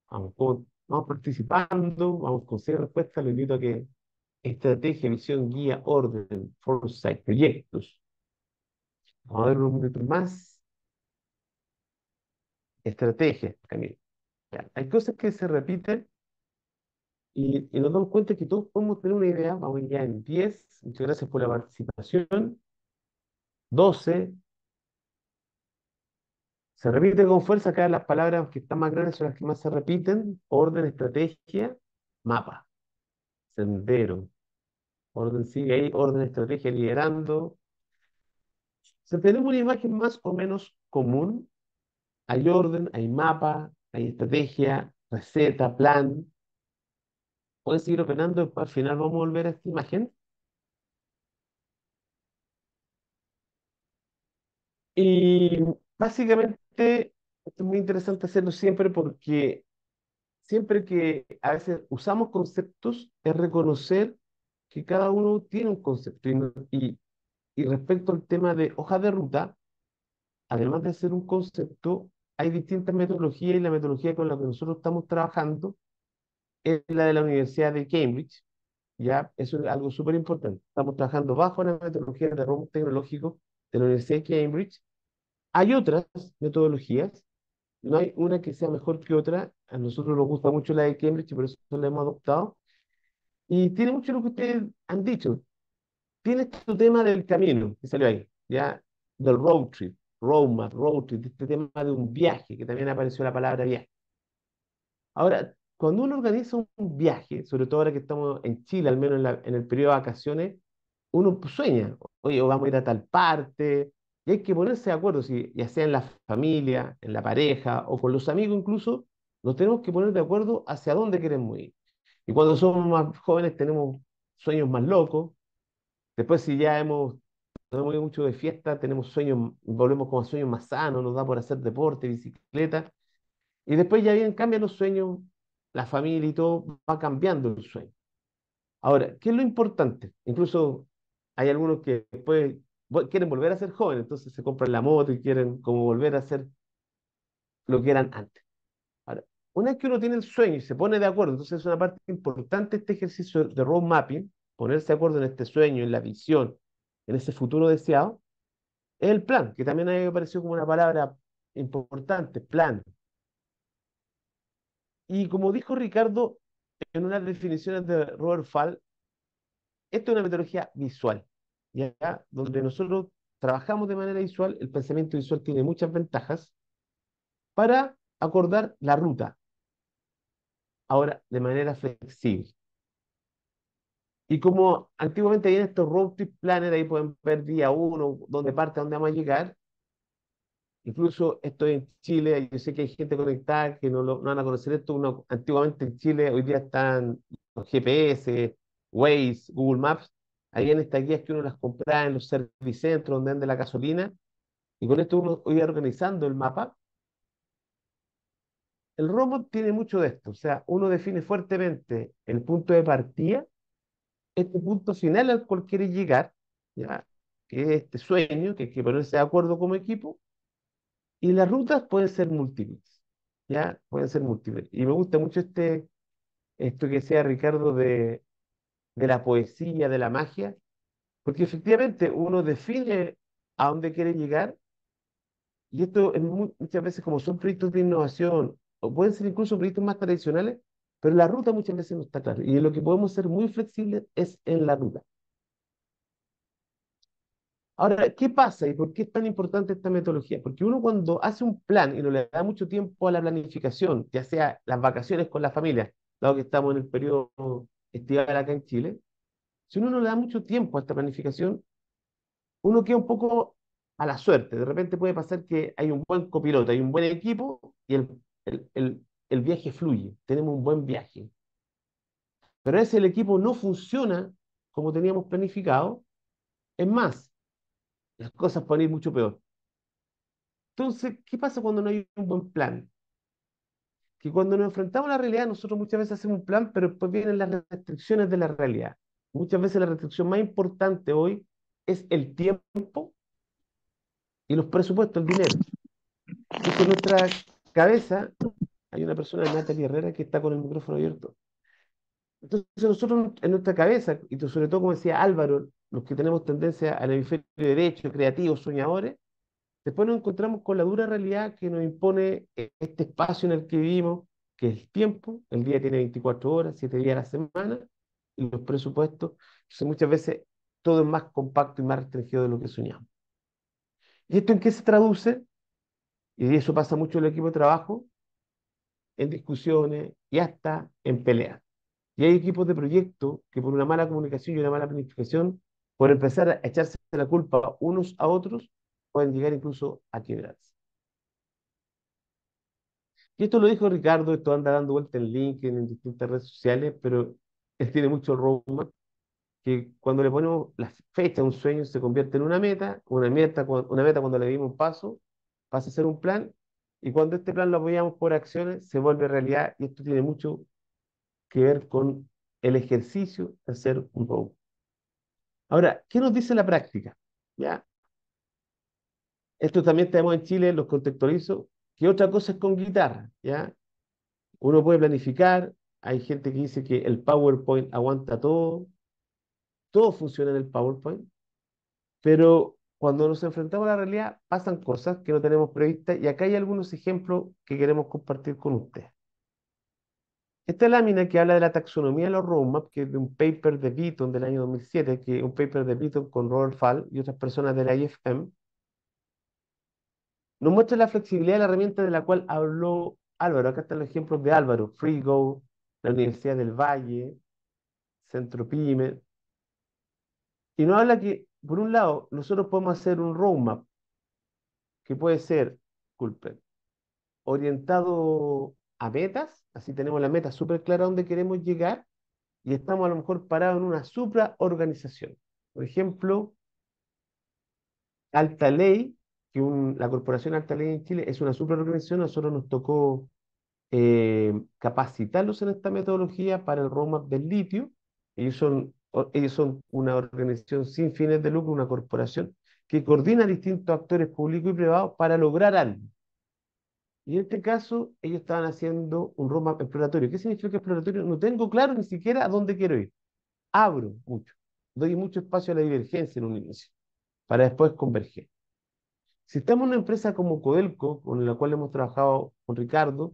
Vamos, participando, vamos con seis respuestas, le invito a que estrategia, visión, guía, orden, foresight, proyectos. Vamos a ver un minuto más. Estrategia, Camilo. hay cosas que se repiten y, nos damos cuenta que todos podemos tener una idea. Vamos ya en 10. Muchas gracias por la participación. 12. Se repite con fuerza acá las palabras que están más grandes son las que más se repiten. Orden, estrategia, mapa. Sendero. Orden sigue ahí, orden, estrategia, liderando. Tenemos una imagen más o menos común, hay orden, hay mapa, hay estrategia, receta, plan. Pueden seguir operando, al final vamos a volver a esta imagen. Y básicamente, es muy interesante hacerlo siempre porque siempre que a veces usamos conceptos es reconocer que cada uno tiene un concepto. Y, y respecto al tema de hoja de ruta, además de ser un concepto, hay distintas metodologías y la metodología con la que nosotros estamos trabajando es la de la Universidad de Cambridge. ¿ya? Eso es algo súper importante. Estamos trabajando bajo la metodología de rumbo tecnológico de la Universidad de Cambridge hay otras metodologías, no hay una que sea mejor que otra. A nosotros nos gusta mucho la de Cambridge y por eso la hemos adoptado. Y tiene mucho lo que ustedes han dicho. Tiene este tema del camino que salió ahí, ya del road trip, roadmap, road trip, este tema de un viaje, que también apareció la palabra viaje. Ahora, cuando uno organiza un viaje, sobre todo ahora que estamos en Chile, al menos en, la- en el periodo de vacaciones, uno sueña, oye, vamos a ir a tal parte, y hay que ponerse de acuerdo, si, ya sea en la familia, en la pareja o con los amigos incluso, nos tenemos que poner de acuerdo hacia dónde queremos ir. Y cuando somos más jóvenes tenemos sueños más locos, después si ya hemos, no mucho de fiesta, tenemos sueños, volvemos como a sueños más sanos, nos da por hacer deporte, bicicleta, y después ya bien cambian los sueños, la familia y todo, va cambiando el sueño. Ahora, ¿qué es lo importante? Incluso hay algunos que después quieren volver a ser jóvenes, entonces se compran la moto y quieren como volver a ser lo que eran antes. Una vez que uno tiene el sueño y se pone de acuerdo, entonces es una parte importante este ejercicio de road mapping, ponerse de acuerdo en este sueño, en la visión, en ese futuro deseado, es el plan, que también a mí me pareció como una palabra importante, plan. Y como dijo Ricardo en unas definiciones de Robert Fall, esto es una metodología visual, ¿ya? Donde nosotros trabajamos de manera visual, el pensamiento visual tiene muchas ventajas para acordar la ruta, ahora de manera flexible. Y como antiguamente había estos road trip planners, ahí pueden ver día uno, dónde parte, dónde vamos a llegar. Incluso estoy en Chile, yo sé que hay gente conectada que no, lo, no van a conocer esto. Uno, antiguamente en Chile, hoy día están los GPS, Waze, Google Maps. Ahí en estas guías que uno las compra en los servicentros donde anda la gasolina. Y con esto uno hoy organizando el mapa. El robot tiene mucho de esto. O sea, uno define fuertemente el punto de partida este punto final al cual quiere llegar, ¿ya? que es este sueño, que hay que ponerse de acuerdo como equipo, y las rutas pueden ser múltiples, ¿ya? Pueden ser múltiples. Y me gusta mucho este, esto que decía Ricardo de, de la poesía, de la magia, porque efectivamente uno define a dónde quiere llegar, y esto es mu- muchas veces como son proyectos de innovación, o pueden ser incluso proyectos más tradicionales, pero la ruta muchas veces no está clara. Y lo que podemos ser muy flexibles es en la ruta. Ahora, ¿qué pasa y por qué es tan importante esta metodología? Porque uno cuando hace un plan y no le da mucho tiempo a la planificación, ya sea las vacaciones con la familia, dado que estamos en el periodo estival acá en Chile, si uno no le da mucho tiempo a esta planificación, uno queda un poco a la suerte. De repente puede pasar que hay un buen copiloto, hay un buen equipo y el, el, el, el viaje fluye, tenemos un buen viaje. Pero a veces el equipo no funciona como teníamos planificado. Es más, las cosas pueden ir mucho peor. Entonces, ¿qué pasa cuando no hay un buen plan? Que cuando nos enfrentamos a la realidad, nosotros muchas veces hacemos un plan, pero después vienen las restricciones de la realidad. Muchas veces la restricción más importante hoy es el tiempo y los presupuestos, el dinero. Entonces, en nuestra cabeza, hay una persona, Natalie Herrera, que está con el micrófono abierto. Entonces, nosotros en nuestra cabeza, y sobre todo, como decía Álvaro, los que tenemos tendencia al hemisferio derecho, creativos, soñadores, después nos encontramos con la dura realidad que nos impone este espacio en el que vivimos, que es el tiempo, el día tiene 24 horas, 7 días a la semana, y los presupuestos, entonces muchas veces todo es más compacto y más restringido de lo que soñamos. ¿Y esto en qué se traduce? Y eso pasa mucho en el equipo de trabajo, en discusiones y hasta en peleas. Y hay equipos de proyecto que por una mala comunicación y una mala planificación, por empezar a echarse la culpa unos a otros, pueden llegar incluso a quebrarse. Y esto lo dijo Ricardo, esto anda dando vuelta en LinkedIn, en distintas redes sociales, pero él tiene mucho roadmap, que cuando le ponemos la fecha a un sueño se convierte en una meta, una meta, una meta cuando le dimos un paso, pasa a ser un plan, y cuando este plan lo apoyamos por acciones, se vuelve realidad, y esto tiene mucho que ver con el ejercicio de hacer un roadmap. Ahora, ¿qué nos dice la práctica? ¿Ya? Esto también tenemos en Chile, los contextualizo, que otra cosa es con guitarra, ¿ya? Uno puede planificar, hay gente que dice que el PowerPoint aguanta todo, todo funciona en el PowerPoint, pero cuando nos enfrentamos a la realidad pasan cosas que no tenemos previstas y acá hay algunos ejemplos que queremos compartir con ustedes. Esta lámina que habla de la taxonomía de los roadmaps, que es de un paper de Beaton del año 2007, que es un paper de Beaton con Robert Fall y otras personas de la IFM, nos muestra la flexibilidad de la herramienta de la cual habló Álvaro. Acá están los ejemplos de Álvaro, FreeGo, la Universidad del Valle, Centro Pyme, y nos habla que, por un lado, nosotros podemos hacer un roadmap que puede ser, disculpen, orientado a metas, así tenemos la meta súper clara a dónde queremos llegar, y estamos a lo mejor parados en una supraorganización. Por ejemplo, Alta Ley, que la Corporación Alta Ley en Chile es una supraorganización, a nosotros nos tocó eh, capacitarlos en esta metodología para el roadmap del litio. Ellos son, ellos son una organización sin fines de lucro, una corporación que coordina distintos actores públicos y privados para lograr algo. Y en este caso, ellos estaban haciendo un roadmap exploratorio. ¿Qué significa exploratorio? No tengo claro ni siquiera a dónde quiero ir. Abro mucho, doy mucho espacio a la divergencia en un inicio, para después converger. Si estamos en una empresa como Codelco, con la cual hemos trabajado con Ricardo,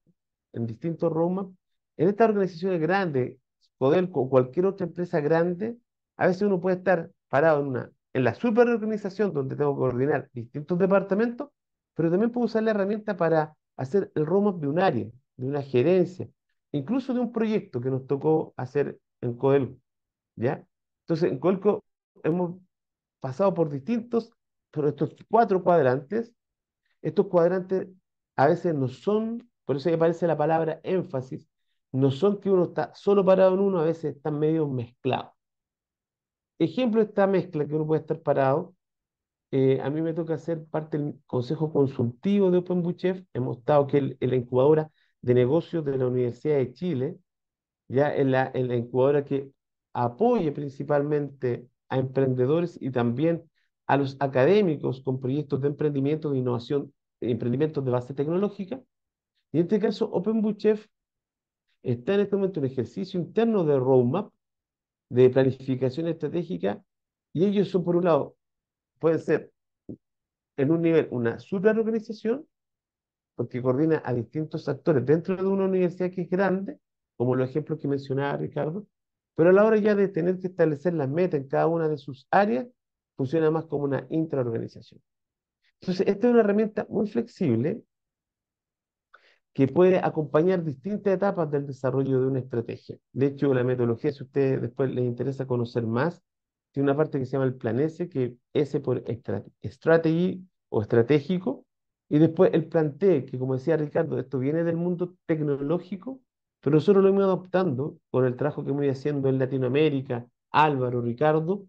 en distintos roadmaps, en estas organizaciones grandes, Codelco o cualquier otra empresa grande, a veces uno puede estar parado en, una, en la superorganización donde tengo que coordinar distintos departamentos, pero también puedo usar la herramienta para hacer el roadmap de un área, de una gerencia, incluso de un proyecto que nos tocó hacer en Codelco. ¿ya? Entonces, en Codelco hemos pasado por distintos, por estos cuatro cuadrantes. Estos cuadrantes a veces no son por eso aparece la palabra énfasis. No son que uno está solo parado en uno, a veces están medio mezclados. Ejemplo de esta mezcla que uno puede estar parado. Eh, a mí me toca ser parte del consejo consultivo de OpenBuchef. Hemos estado que en la incubadora de negocios de la Universidad de Chile, ya en la, en la incubadora que apoye principalmente a emprendedores y también a los académicos con proyectos de emprendimiento, de innovación, emprendimientos de base tecnológica. Y en este caso, OpenBootchef está en este momento en ejercicio interno de roadmap, de planificación estratégica, y ellos son, por un lado, pueden ser en un nivel una superorganización, porque coordina a distintos actores dentro de una universidad que es grande, como los ejemplos que mencionaba Ricardo, pero a la hora ya de tener que establecer las metas en cada una de sus áreas, funciona más como una intraorganización. Entonces, esta es una herramienta muy flexible que puede acompañar distintas etapas del desarrollo de una estrategia. De hecho, la metodología, si a ustedes después les interesa conocer más, tiene una parte que se llama el plan S, que S por strategy o estratégico, y después el plan T, que como decía Ricardo, esto viene del mundo tecnológico, pero nosotros lo hemos adoptando con el trabajo que hemos ido haciendo en Latinoamérica, Álvaro, Ricardo,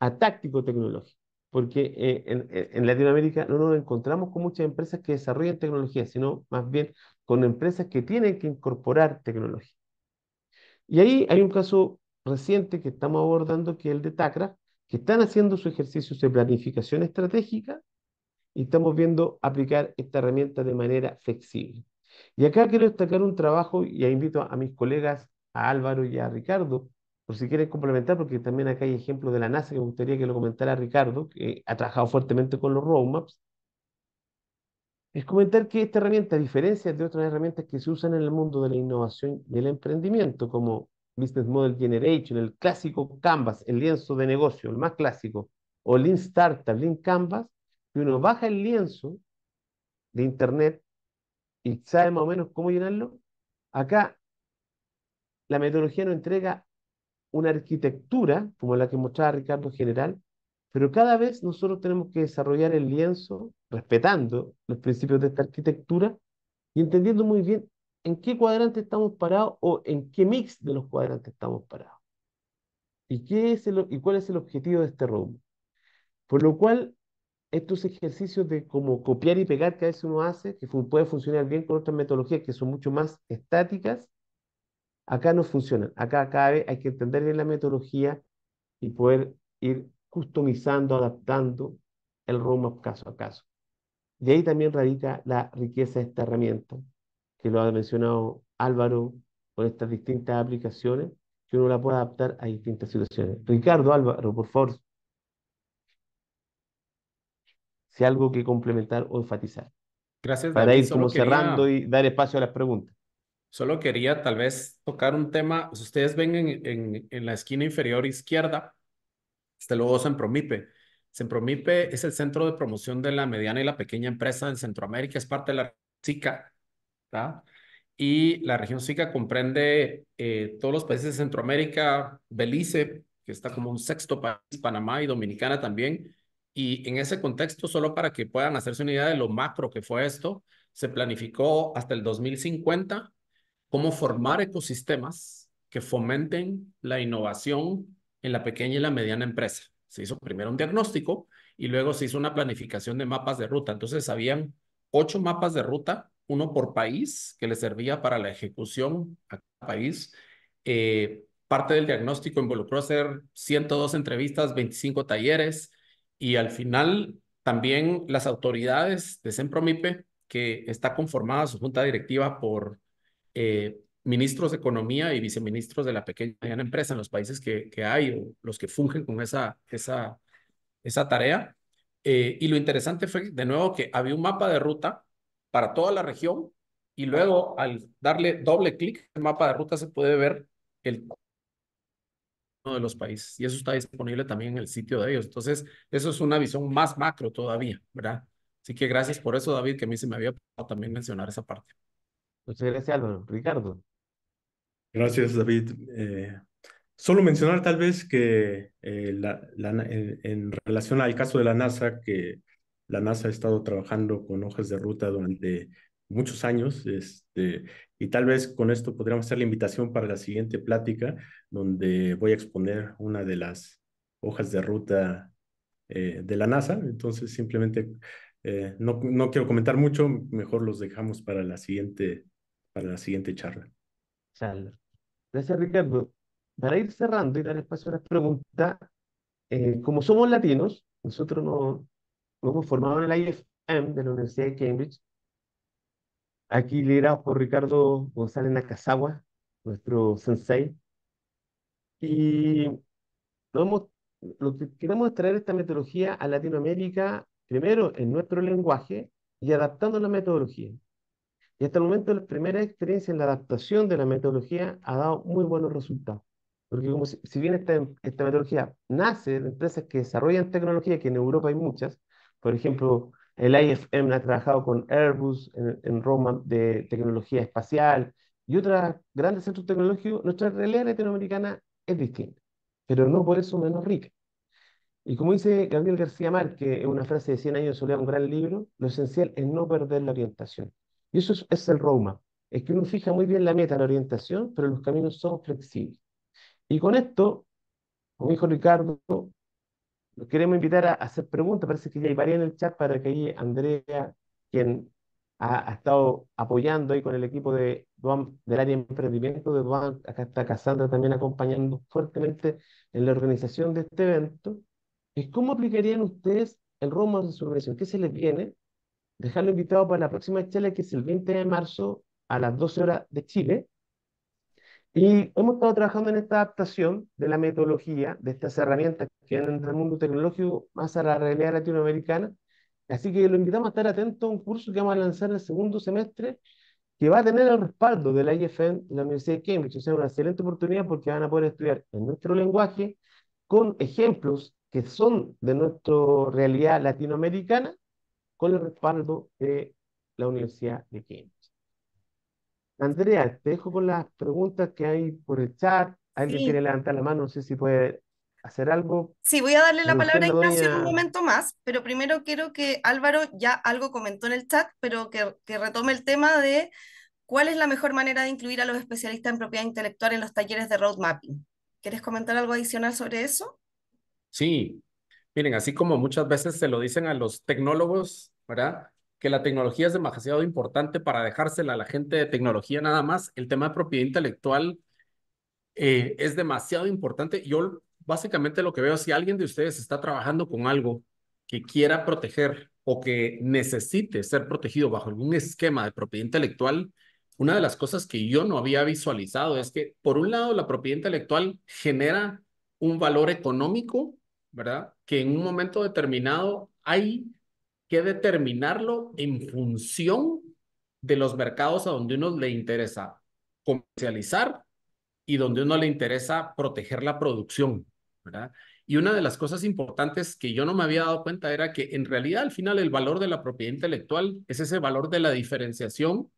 a táctico tecnológico porque eh, en, Latinoamérica no nos encontramos con muchas empresas que desarrollan tecnología, sino más bien con empresas que tienen que incorporar tecnología. Y ahí hay un caso reciente que estamos abordando, que es el de Tacra, que están haciendo su ejercicio de planificación estratégica y estamos viendo aplicar esta herramienta de manera flexible. Y acá quiero destacar un trabajo, y invito a mis colegas, a Álvaro y a Ricardo, por si quieren complementar, porque también acá hay ejemplos de la NASA que me gustaría que lo comentara Ricardo, que ha trabajado fuertemente con los roadmaps, es comentar que esta herramienta, a diferencia de otras herramientas que se usan en el mundo de la innovación y el emprendimiento, como Business Model Generation, el clásico Canvas, el lienzo de negocio, el más clásico, o Lean Startup, Lean Canvas, que uno baja el lienzo de Internet y sabe más o menos cómo llenarlo, acá la metodología nos entrega una arquitectura, como la que mostraba Ricardo General, pero cada vez nosotros tenemos que desarrollar el lienzo respetando los principios de esta arquitectura y entendiendo muy bien en qué cuadrante estamos parados o en qué mix de los cuadrantes estamos parados. ¿Y, qué es el, y cuál es el objetivo de este roadmap? Por lo cual, estos ejercicios de como copiar y pegar que a veces uno hace, que puede funcionar bien con otras metodologías que son mucho más estáticas, Acá no funciona. Acá cada vez hay que entender bien la metodología y poder ir customizando, adaptando el roadmap caso a caso. Y ahí también radica la riqueza de esta herramienta, que lo ha mencionado Álvaro con estas distintas aplicaciones, que uno la puede adaptar a distintas situaciones. Ricardo, Álvaro, por favor, si algo que complementar o enfatizar. Gracias. Para ir como cerrando y dar espacio a las preguntas. Solo quería tal vez tocar un tema. Si ustedes ven en, en, la esquina inferior izquierda, este logo Sempromipe. Sempromipe es el centro de promoción de la mediana y la pequeña empresa en Centroamérica, es parte de la SICA. Y la región SICA comprende eh, todos los países de Centroamérica, Belice, que está como un sexto país, Panamá y Dominicana también. Y en ese contexto, solo para que puedan hacerse una idea de lo macro que fue esto, se planificó hasta el 2050 cómo formar ecosistemas que fomenten la innovación en la pequeña y la mediana empresa. Se hizo primero un diagnóstico y luego se hizo una planificación de mapas de ruta. Entonces, habían ocho mapas de ruta, uno por país, que le servía para la ejecución a cada país. Eh, parte del diagnóstico involucró hacer 102 entrevistas, 25 talleres y al final también las autoridades de Sempromipe, que está conformada su junta directiva por eh, ministros de economía y viceministros de la pequeña y mediana empresa en los países que, que hay los que fungen con esa, esa, esa tarea. Eh, y lo interesante fue, de nuevo, que había un mapa de ruta para toda la región y luego al darle doble clic el mapa de ruta se puede ver el de los países y eso está disponible también en el sitio de ellos. Entonces, eso es una visión más macro todavía, ¿verdad? Así que gracias por eso, David, que a mí se me había también mencionar esa parte. Muchas gracias, Álvaro. Ricardo. Gracias, David. Eh, solo mencionar tal vez que eh, la, la, en, en, relación al caso de la NASA, que la NASA ha estado trabajando con hojas de ruta durante muchos años, este, y tal vez con esto podríamos hacer la invitación para la siguiente plática, donde voy a exponer una de las hojas de ruta eh, de la NASA. Entonces, simplemente eh, no, no quiero comentar mucho, mejor los dejamos para la siguiente, para la siguiente charla. Gracias, Ricardo. Para ir cerrando y dar espacio a las preguntas, eh, como somos latinos, nosotros nos, hemos formado en el IFM de la Universidad de Cambridge, aquí liderados por Ricardo González Nakazawa, nuestro sensei, y lo, lo que queremos es traer esta metodología a Latinoamérica, primero en nuestro lenguaje y adaptando la metodología. Y hasta el momento la primera experiencia en la adaptación de la metodología ha dado muy buenos resultados. Porque como si, si bien esta, esta metodología nace de empresas que desarrollan tecnología, que en Europa hay muchas, por ejemplo, el IFM ha trabajado con Airbus en, Roma de tecnología espacial y otros grandes centros tecnológicos, nuestra realidad latinoamericana es distinta, pero no por eso menos rica. Y como dice Gabriel García Márquez, en una frase de 100 años de soledad, un gran libro, lo esencial es no perder la orientación. Y eso es, es el roadmap. Es que uno fija muy bien la meta, la orientación, pero los caminos son flexibles. Y con esto, como dijo Ricardo, los queremos invitar a, hacer preguntas. Parece que ya hay varias en el chat para que ahí Andrea, quien ha, estado apoyando ahí con el equipo de del área de emprendimiento de Duan, acá está Cassandra también acompañando fuertemente en la organización de este evento, es cómo aplicarían ustedes el roadmap de su organización, qué se les viene, dejarlo invitado para la próxima charla que es el 20 de marzo a las 12 horas de Chile, y hemos estado trabajando en esta adaptación de la metodología, de estas herramientas que vienen del mundo tecnológico más a la realidad latinoamericana. Así que lo invitamos a estar atento a un curso que vamos a lanzar en el segundo semestre, que va a tener el respaldo de la IFM de la Universidad de Cambridge. O sea, una excelente oportunidad porque van a poder estudiar en nuestro lenguaje con ejemplos que son de nuestra realidad latinoamericana con el respaldo de la Universidad de Cambridge. Andrea, te dejo con las preguntas que hay por el chat. ¿Alguien Sí. quiere levantar la mano? No sé si puede hacer algo. Sí, voy a darle la palabra a Ignacio en un momento más, pero primero quiero que Álvaro ya algo comentó en el chat, pero que, que retome el tema de cuál es la mejor manera de incluir a los especialistas en propiedad intelectual en los talleres de road mapping. ¿Quieres comentar algo adicional sobre eso? Sí, miren, así como muchas veces se lo dicen a los tecnólogos, ¿verdad? Que la tecnología es demasiado importante para dejársela a la gente de tecnología nada más. El tema de propiedad intelectual eh, es demasiado importante. Yo básicamente lo que veo, si alguien de ustedes está trabajando con algo que quiera proteger o que necesite ser protegido bajo algún esquema de propiedad intelectual, una de las cosas que yo no había visualizado es que, por un lado, la propiedad intelectual genera un valor económico, ¿verdad? Que en un momento determinado hay que determinarlo en función de los mercados a donde uno le interesa comercializar y donde uno le interesa proteger la producción, ¿verdad? Y una de las cosas importantes que yo no me había dado cuenta era que en realidad al final el valor de la propiedad intelectual es ese valor de la diferenciación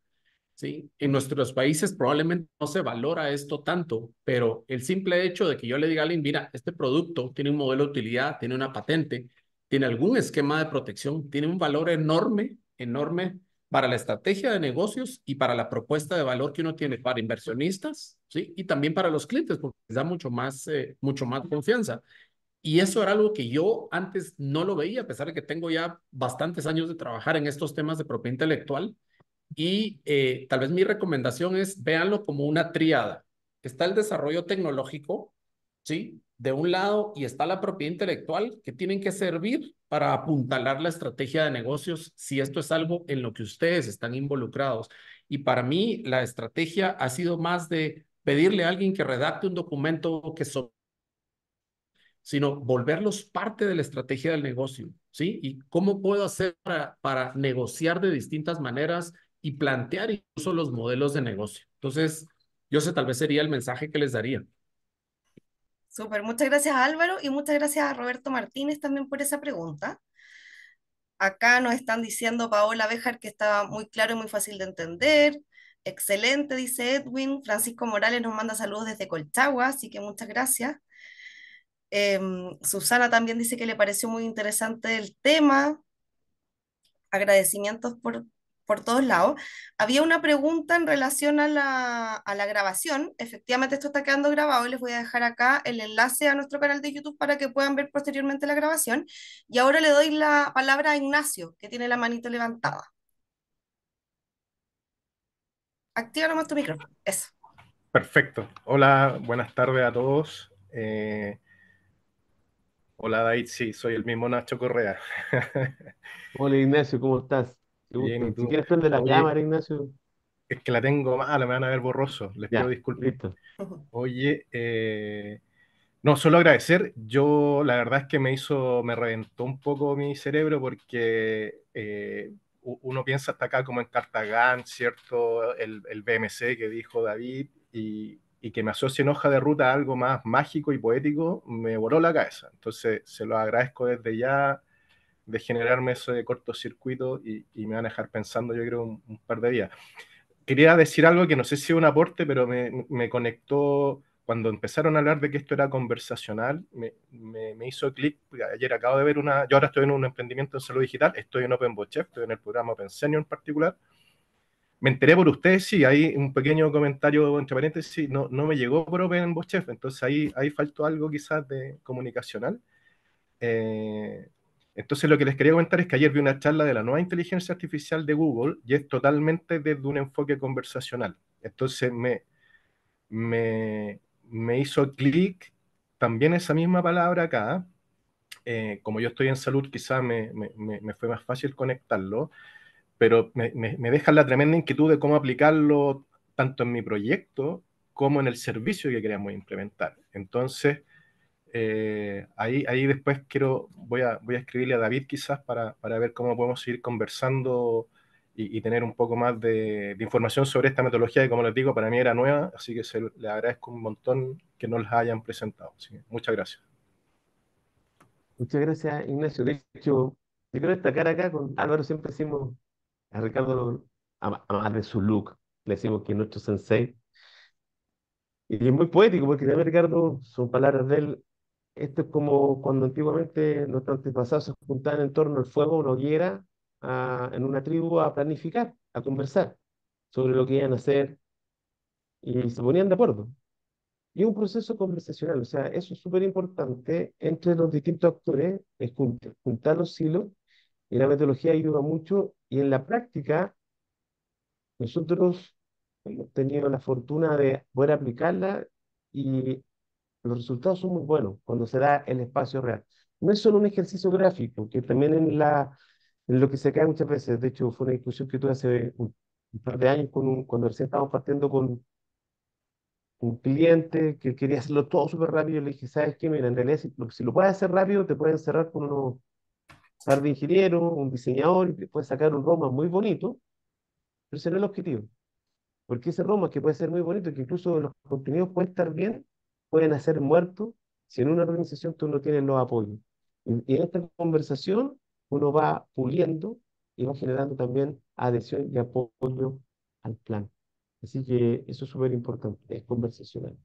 ¿sí? En nuestros países probablemente no se valora esto tanto, pero el simple hecho de que yo le diga a alguien, mira, este producto tiene un modelo de utilidad, tiene una patente, tiene algún esquema de protección, tiene un valor enorme, enorme para la estrategia de negocios y para la propuesta de valor que uno tiene para inversionistas, ¿sí? Y también para los clientes, porque les da mucho más, eh, mucho más confianza. Y eso era algo que yo antes no lo veía, a pesar de que tengo ya bastantes años de trabajar en estos temas de propiedad intelectual. Y eh, tal vez mi recomendación es véanlo como una triada. Está el desarrollo tecnológico, ¿sí? De un lado, y está la propiedad intelectual, que tienen que servir para apuntalar la estrategia de negocios si esto es algo en lo que ustedes están involucrados. Y para mí, la estrategia ha sido más de pedirle a alguien que redacte un documento que so sino volverlos parte de la estrategia del negocio, ¿sí? Y cómo puedo hacer para, para negociar de distintas maneras y plantear incluso los modelos de negocio. Entonces, yo sé, tal vez sería el mensaje que les daría. Súper, muchas gracias Álvaro y muchas gracias a Roberto Martínez también por esa pregunta. Acá nos están diciendo Paola Bejar que estaba muy claro y muy fácil de entender. Excelente, dice Edwin. Francisco Morales nos manda saludos desde Colchagua, así que muchas gracias. Em, Susana también dice que le pareció muy interesante el tema. Agradecimientos por, por todos lados. Había una pregunta en relación a la, a la, grabación. Efectivamente, esto está quedando grabado y les voy a dejar acá el enlace a nuestro canal de YouTube para que puedan ver posteriormente la grabación. Y ahora le doy la palabra a Ignacio, que tiene la manito levantada. Activa nomás tu micrófono. Eso. Perfecto. Hola, buenas tardes a todos. Eh, hola David, sí, soy el mismo Nacho Correa. Hola Ignacio, ¿cómo estás? Bien, Si quieres prender la Oye, cámara, Ignacio. Es que la tengo mala, me van a ver borroso. Les Ya, pido disculpas. listo. Oye, eh, no, solo agradecer. Yo, la verdad es que me hizo, me reventó un poco mi cerebro porque eh, uno piensa hasta acá como en Cartagán, ¿cierto? El, el BMC que dijo David y, y que me asocie en hoja de ruta a algo más mágico y poético, me voló la cabeza. Entonces, se lo agradezco desde ya de generarme ese cortocircuito y, y me van a dejar pensando, yo creo, un, un par de días. Quería decir algo que no sé si es un aporte, pero me, me conectó cuando empezaron a hablar de que esto era conversacional, me, me, me hizo clic. Ayer acabo de ver una. Yo ahora estoy en un emprendimiento en salud digital, estoy en OpenBochef, estoy en el programa OpenSenior en particular. Me enteré por ustedes, sí, hay un pequeño comentario entre paréntesis, no, no me llegó por OpenBochef, entonces ahí, ahí faltó algo quizás de comunicacional. Eh, entonces lo que les quería comentar es que ayer vi una charla de la nueva inteligencia artificial de Google y es totalmente desde un enfoque conversacional. Entonces me, me, me hizo clic también esa misma palabra acá. Eh, como yo estoy en salud, quizás me, me, fue más fácil conectarlo, pero me, me deja la tremenda inquietud de cómo aplicarlo tanto en mi proyecto como en el servicio que queremos implementar. Entonces, eh, ahí, ahí después quiero, voy a, voy a escribirle a David quizás para, para ver cómo podemos seguir conversando y, tener un poco más de, información sobre esta metodología que como les digo para mí era nueva, así que se, le agradezco un montón que nos la hayan presentado. Muchas gracias. Muchas gracias Ignacio. De hecho, yo quiero destacar acá con Álvaro siempre decimos a Ricardo, además de su look, le decimos que es nuestro sensei. Y es muy poético porque también Ricardo, son palabras de él, esto es como cuando antiguamente nuestros antepasados se juntaban en torno al fuego, una hoguera, a, en una tribu a planificar, a conversar sobre lo que iban a hacer y se ponían de acuerdo. Y un proceso conversacional, o sea, eso es súper importante entre los distintos actores, es juntar, juntar los hilos, y la metodología ayuda mucho, y en la práctica, nosotros hemos tenido la fortuna de poder aplicarla y los resultados son muy buenos cuando se da el espacio real. No es solo un ejercicio gráfico, que también en, la, en lo que se cae muchas veces, de hecho fue una discusión que tuve hace un, un par de años con un, cuando recién estábamos partiendo con un cliente que quería hacerlo todo súper rápido, le dije, ¿sabes qué? Mira, en realidad si, si lo puedes hacer rápido, te pueden cerrar con unos par de ingenieros, un diseñador, y te puedes sacar un Roma muy bonito, pero ese no es el objetivo. Porque ese Roma que puede ser muy bonito, que incluso los contenidos pueden estar bien, pueden hacer muertos si en una organización tú no tienes los apoyos. Y, y en esta conversación uno va puliendo y va generando también adhesión y apoyo al plan. Así que eso es súper importante, es conversacional.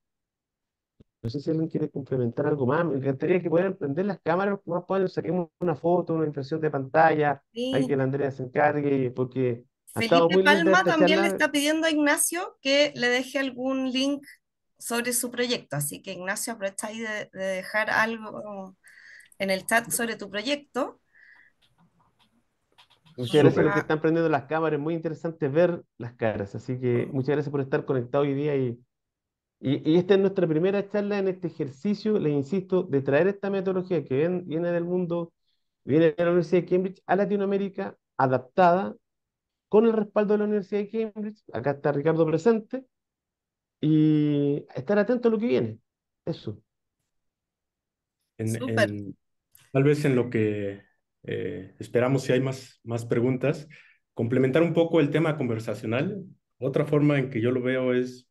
No sé si alguien quiere complementar algo más. Me encantaría que pudieran prender las cámaras, más pueden saquemos una foto, una impresión de pantalla, hay que la Andrea se encargue, porque ha estado Felipe Palma también le charla. está pidiendo a Ignacio que le deje algún link sobre su proyecto. Así que Ignacio, aprovecha ahí de, de dejar algo en el chat sobre tu proyecto. Muchas gracias a los que están prendiendo las cámaras, es muy interesante ver las caras, así que muchas gracias por estar conectado hoy día y, y, y esta es nuestra primera charla en este ejercicio, les insisto, de traer esta metodología que ven- viene del mundo, viene de la Universidad de Cambridge a Latinoamérica, adaptada, con el respaldo de la Universidad de Cambridge, acá está Ricardo presente, y estar atento a lo que viene, eso. En, tal vez en lo que eh, esperamos, si hay más, más preguntas, complementar un poco el tema conversacional. Otra forma en que yo lo veo es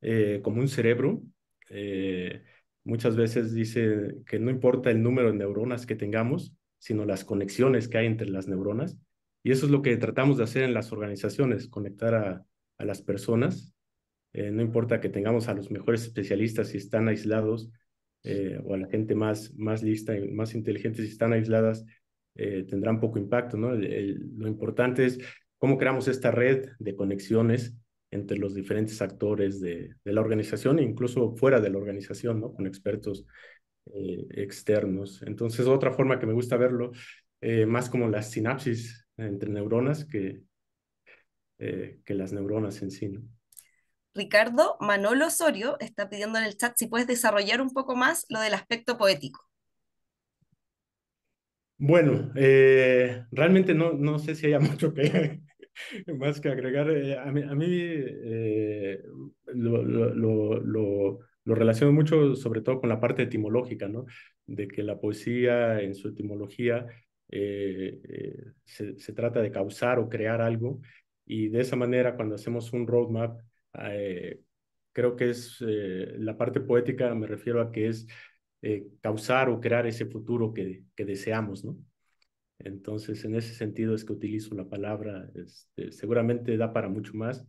eh, como un cerebro. Eh, muchas veces dice que no importa el número de neuronas que tengamos, sino las conexiones que hay entre las neuronas. Y eso es lo que tratamos de hacer en las organizaciones, conectar a, a las personas. Eh, no importa que tengamos a los mejores especialistas si están aislados eh, o a la gente más, más lista y más inteligente si están aisladas, eh, tendrán poco impacto, ¿no? Lo importante es cómo creamos esta red de conexiones entre los diferentes actores de, la organización e incluso fuera de la organización, ¿no? Con expertos externos. Entonces, otra forma que me gusta verlo, más como las sinapsis entre neuronas que, que las neuronas en sí. Ricardo Manolo Osorio está pidiendo en el chat si puedes desarrollar un poco más lo del aspecto poético. Bueno, eh, realmente no, no sé si haya mucho que, más que agregar. Eh, a mí, a mí eh, lo, lo, lo, lo, relaciono mucho, sobre todo con la parte etimológica, ¿no? De que la poesía en su etimología se, se trata de causar o crear algo y de esa manera cuando hacemos un roadmap, eh, creo que es eh, la parte poética, me refiero a que es eh, causar o crear ese futuro que, que deseamos, ¿no? Entonces, en ese sentido es que utilizo la palabra, este, seguramente da para mucho más,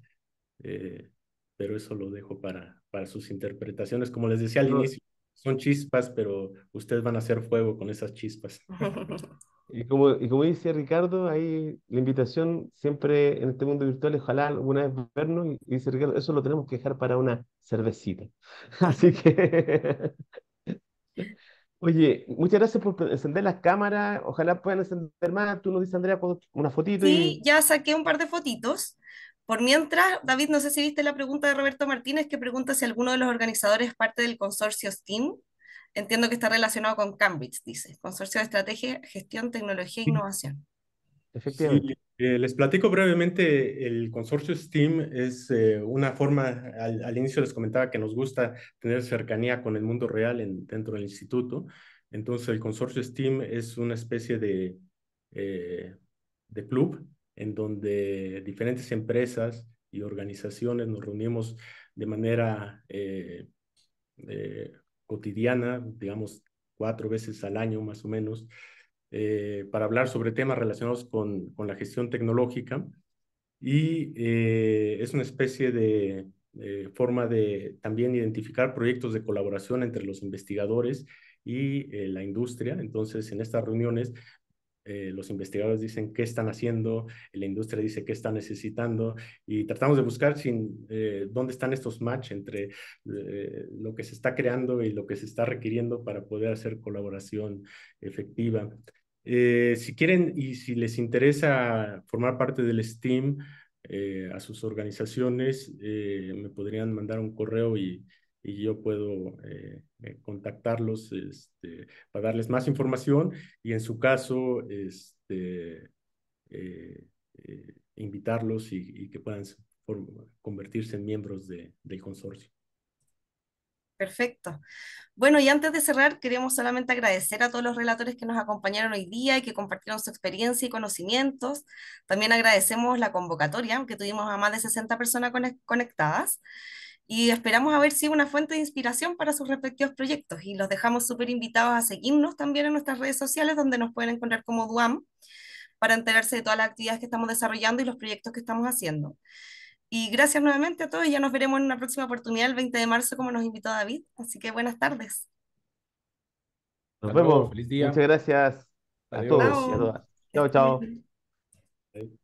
eh, pero eso lo dejo para, para sus interpretaciones. Como les decía al inicio, son chispas, pero ustedes van a hacer fuego con esas chispas. Y como, y como dice Ricardo, ahí la invitación siempre en este mundo virtual, ojalá alguna vez vernos, y y dice Ricardo, eso lo tenemos que dejar para una cervecita. Así que, oye, muchas gracias por encender las cámaras, ojalá puedan encender más, tú nos dices, Andrea, una fotito Sí, y ya saqué un par de fotitos. Por mientras, David, no sé si viste la pregunta de Roberto Martínez que pregunta si alguno de los organizadores es parte del consorcio STEAM. Entiendo que está relacionado con Cambridge, dice, Consorcio de Estrategia, Gestión, Tecnología e Innovación. Sí, efectivamente. eh, les platico brevemente, el consorcio STEAM es eh, una forma, al, al inicio les comentaba que nos gusta tener cercanía con el mundo real en, dentro del instituto, entonces el consorcio STEAM es una especie de, eh, de club en donde diferentes empresas y organizaciones nos reunimos de manera eh, eh, cotidiana, digamos cuatro veces al año más o menos, eh, para hablar sobre temas relacionados con, con la gestión tecnológica y eh, es una especie de forma de también identificar proyectos de colaboración entre los investigadores y eh, la industria. Entonces, en estas reuniones, eh, los investigadores dicen qué están haciendo, la industria dice qué está necesitando y tratamos de buscar sin, eh, dónde están estos match entre eh, lo que se está creando y lo que se está requiriendo para poder hacer colaboración efectiva. Si quieren y si les interesa formar parte del STEAM a sus organizaciones, me podrían mandar un correo y, y yo puedo eh, eh, contactarlos este, para darles más información y en su caso este, eh, eh, invitarlos y, y, que puedan convertirse en miembros de, del consorcio. Perfecto. Bueno, y antes de cerrar, queremos solamente agradecer a todos los relatores que nos acompañaron hoy día y que compartieron su experiencia y conocimientos. También agradecemos la convocatoria, que tuvimos a más de 60 personas conectadas. Y esperamos haber sido una fuente de inspiración para sus respectivos proyectos. Y los dejamos súper invitados a seguirnos también en nuestras redes sociales, donde nos pueden encontrar como DUAM, para enterarse de todas las actividades que estamos desarrollando y los proyectos que estamos haciendo. Y gracias nuevamente a todos y ya nos veremos en una próxima oportunidad el 20 de marzo como nos invitó David. Así que buenas tardes. Nos vemos. feliz día. Muchas gracias a Adiós. todos a Chao. todas. Chao, chao.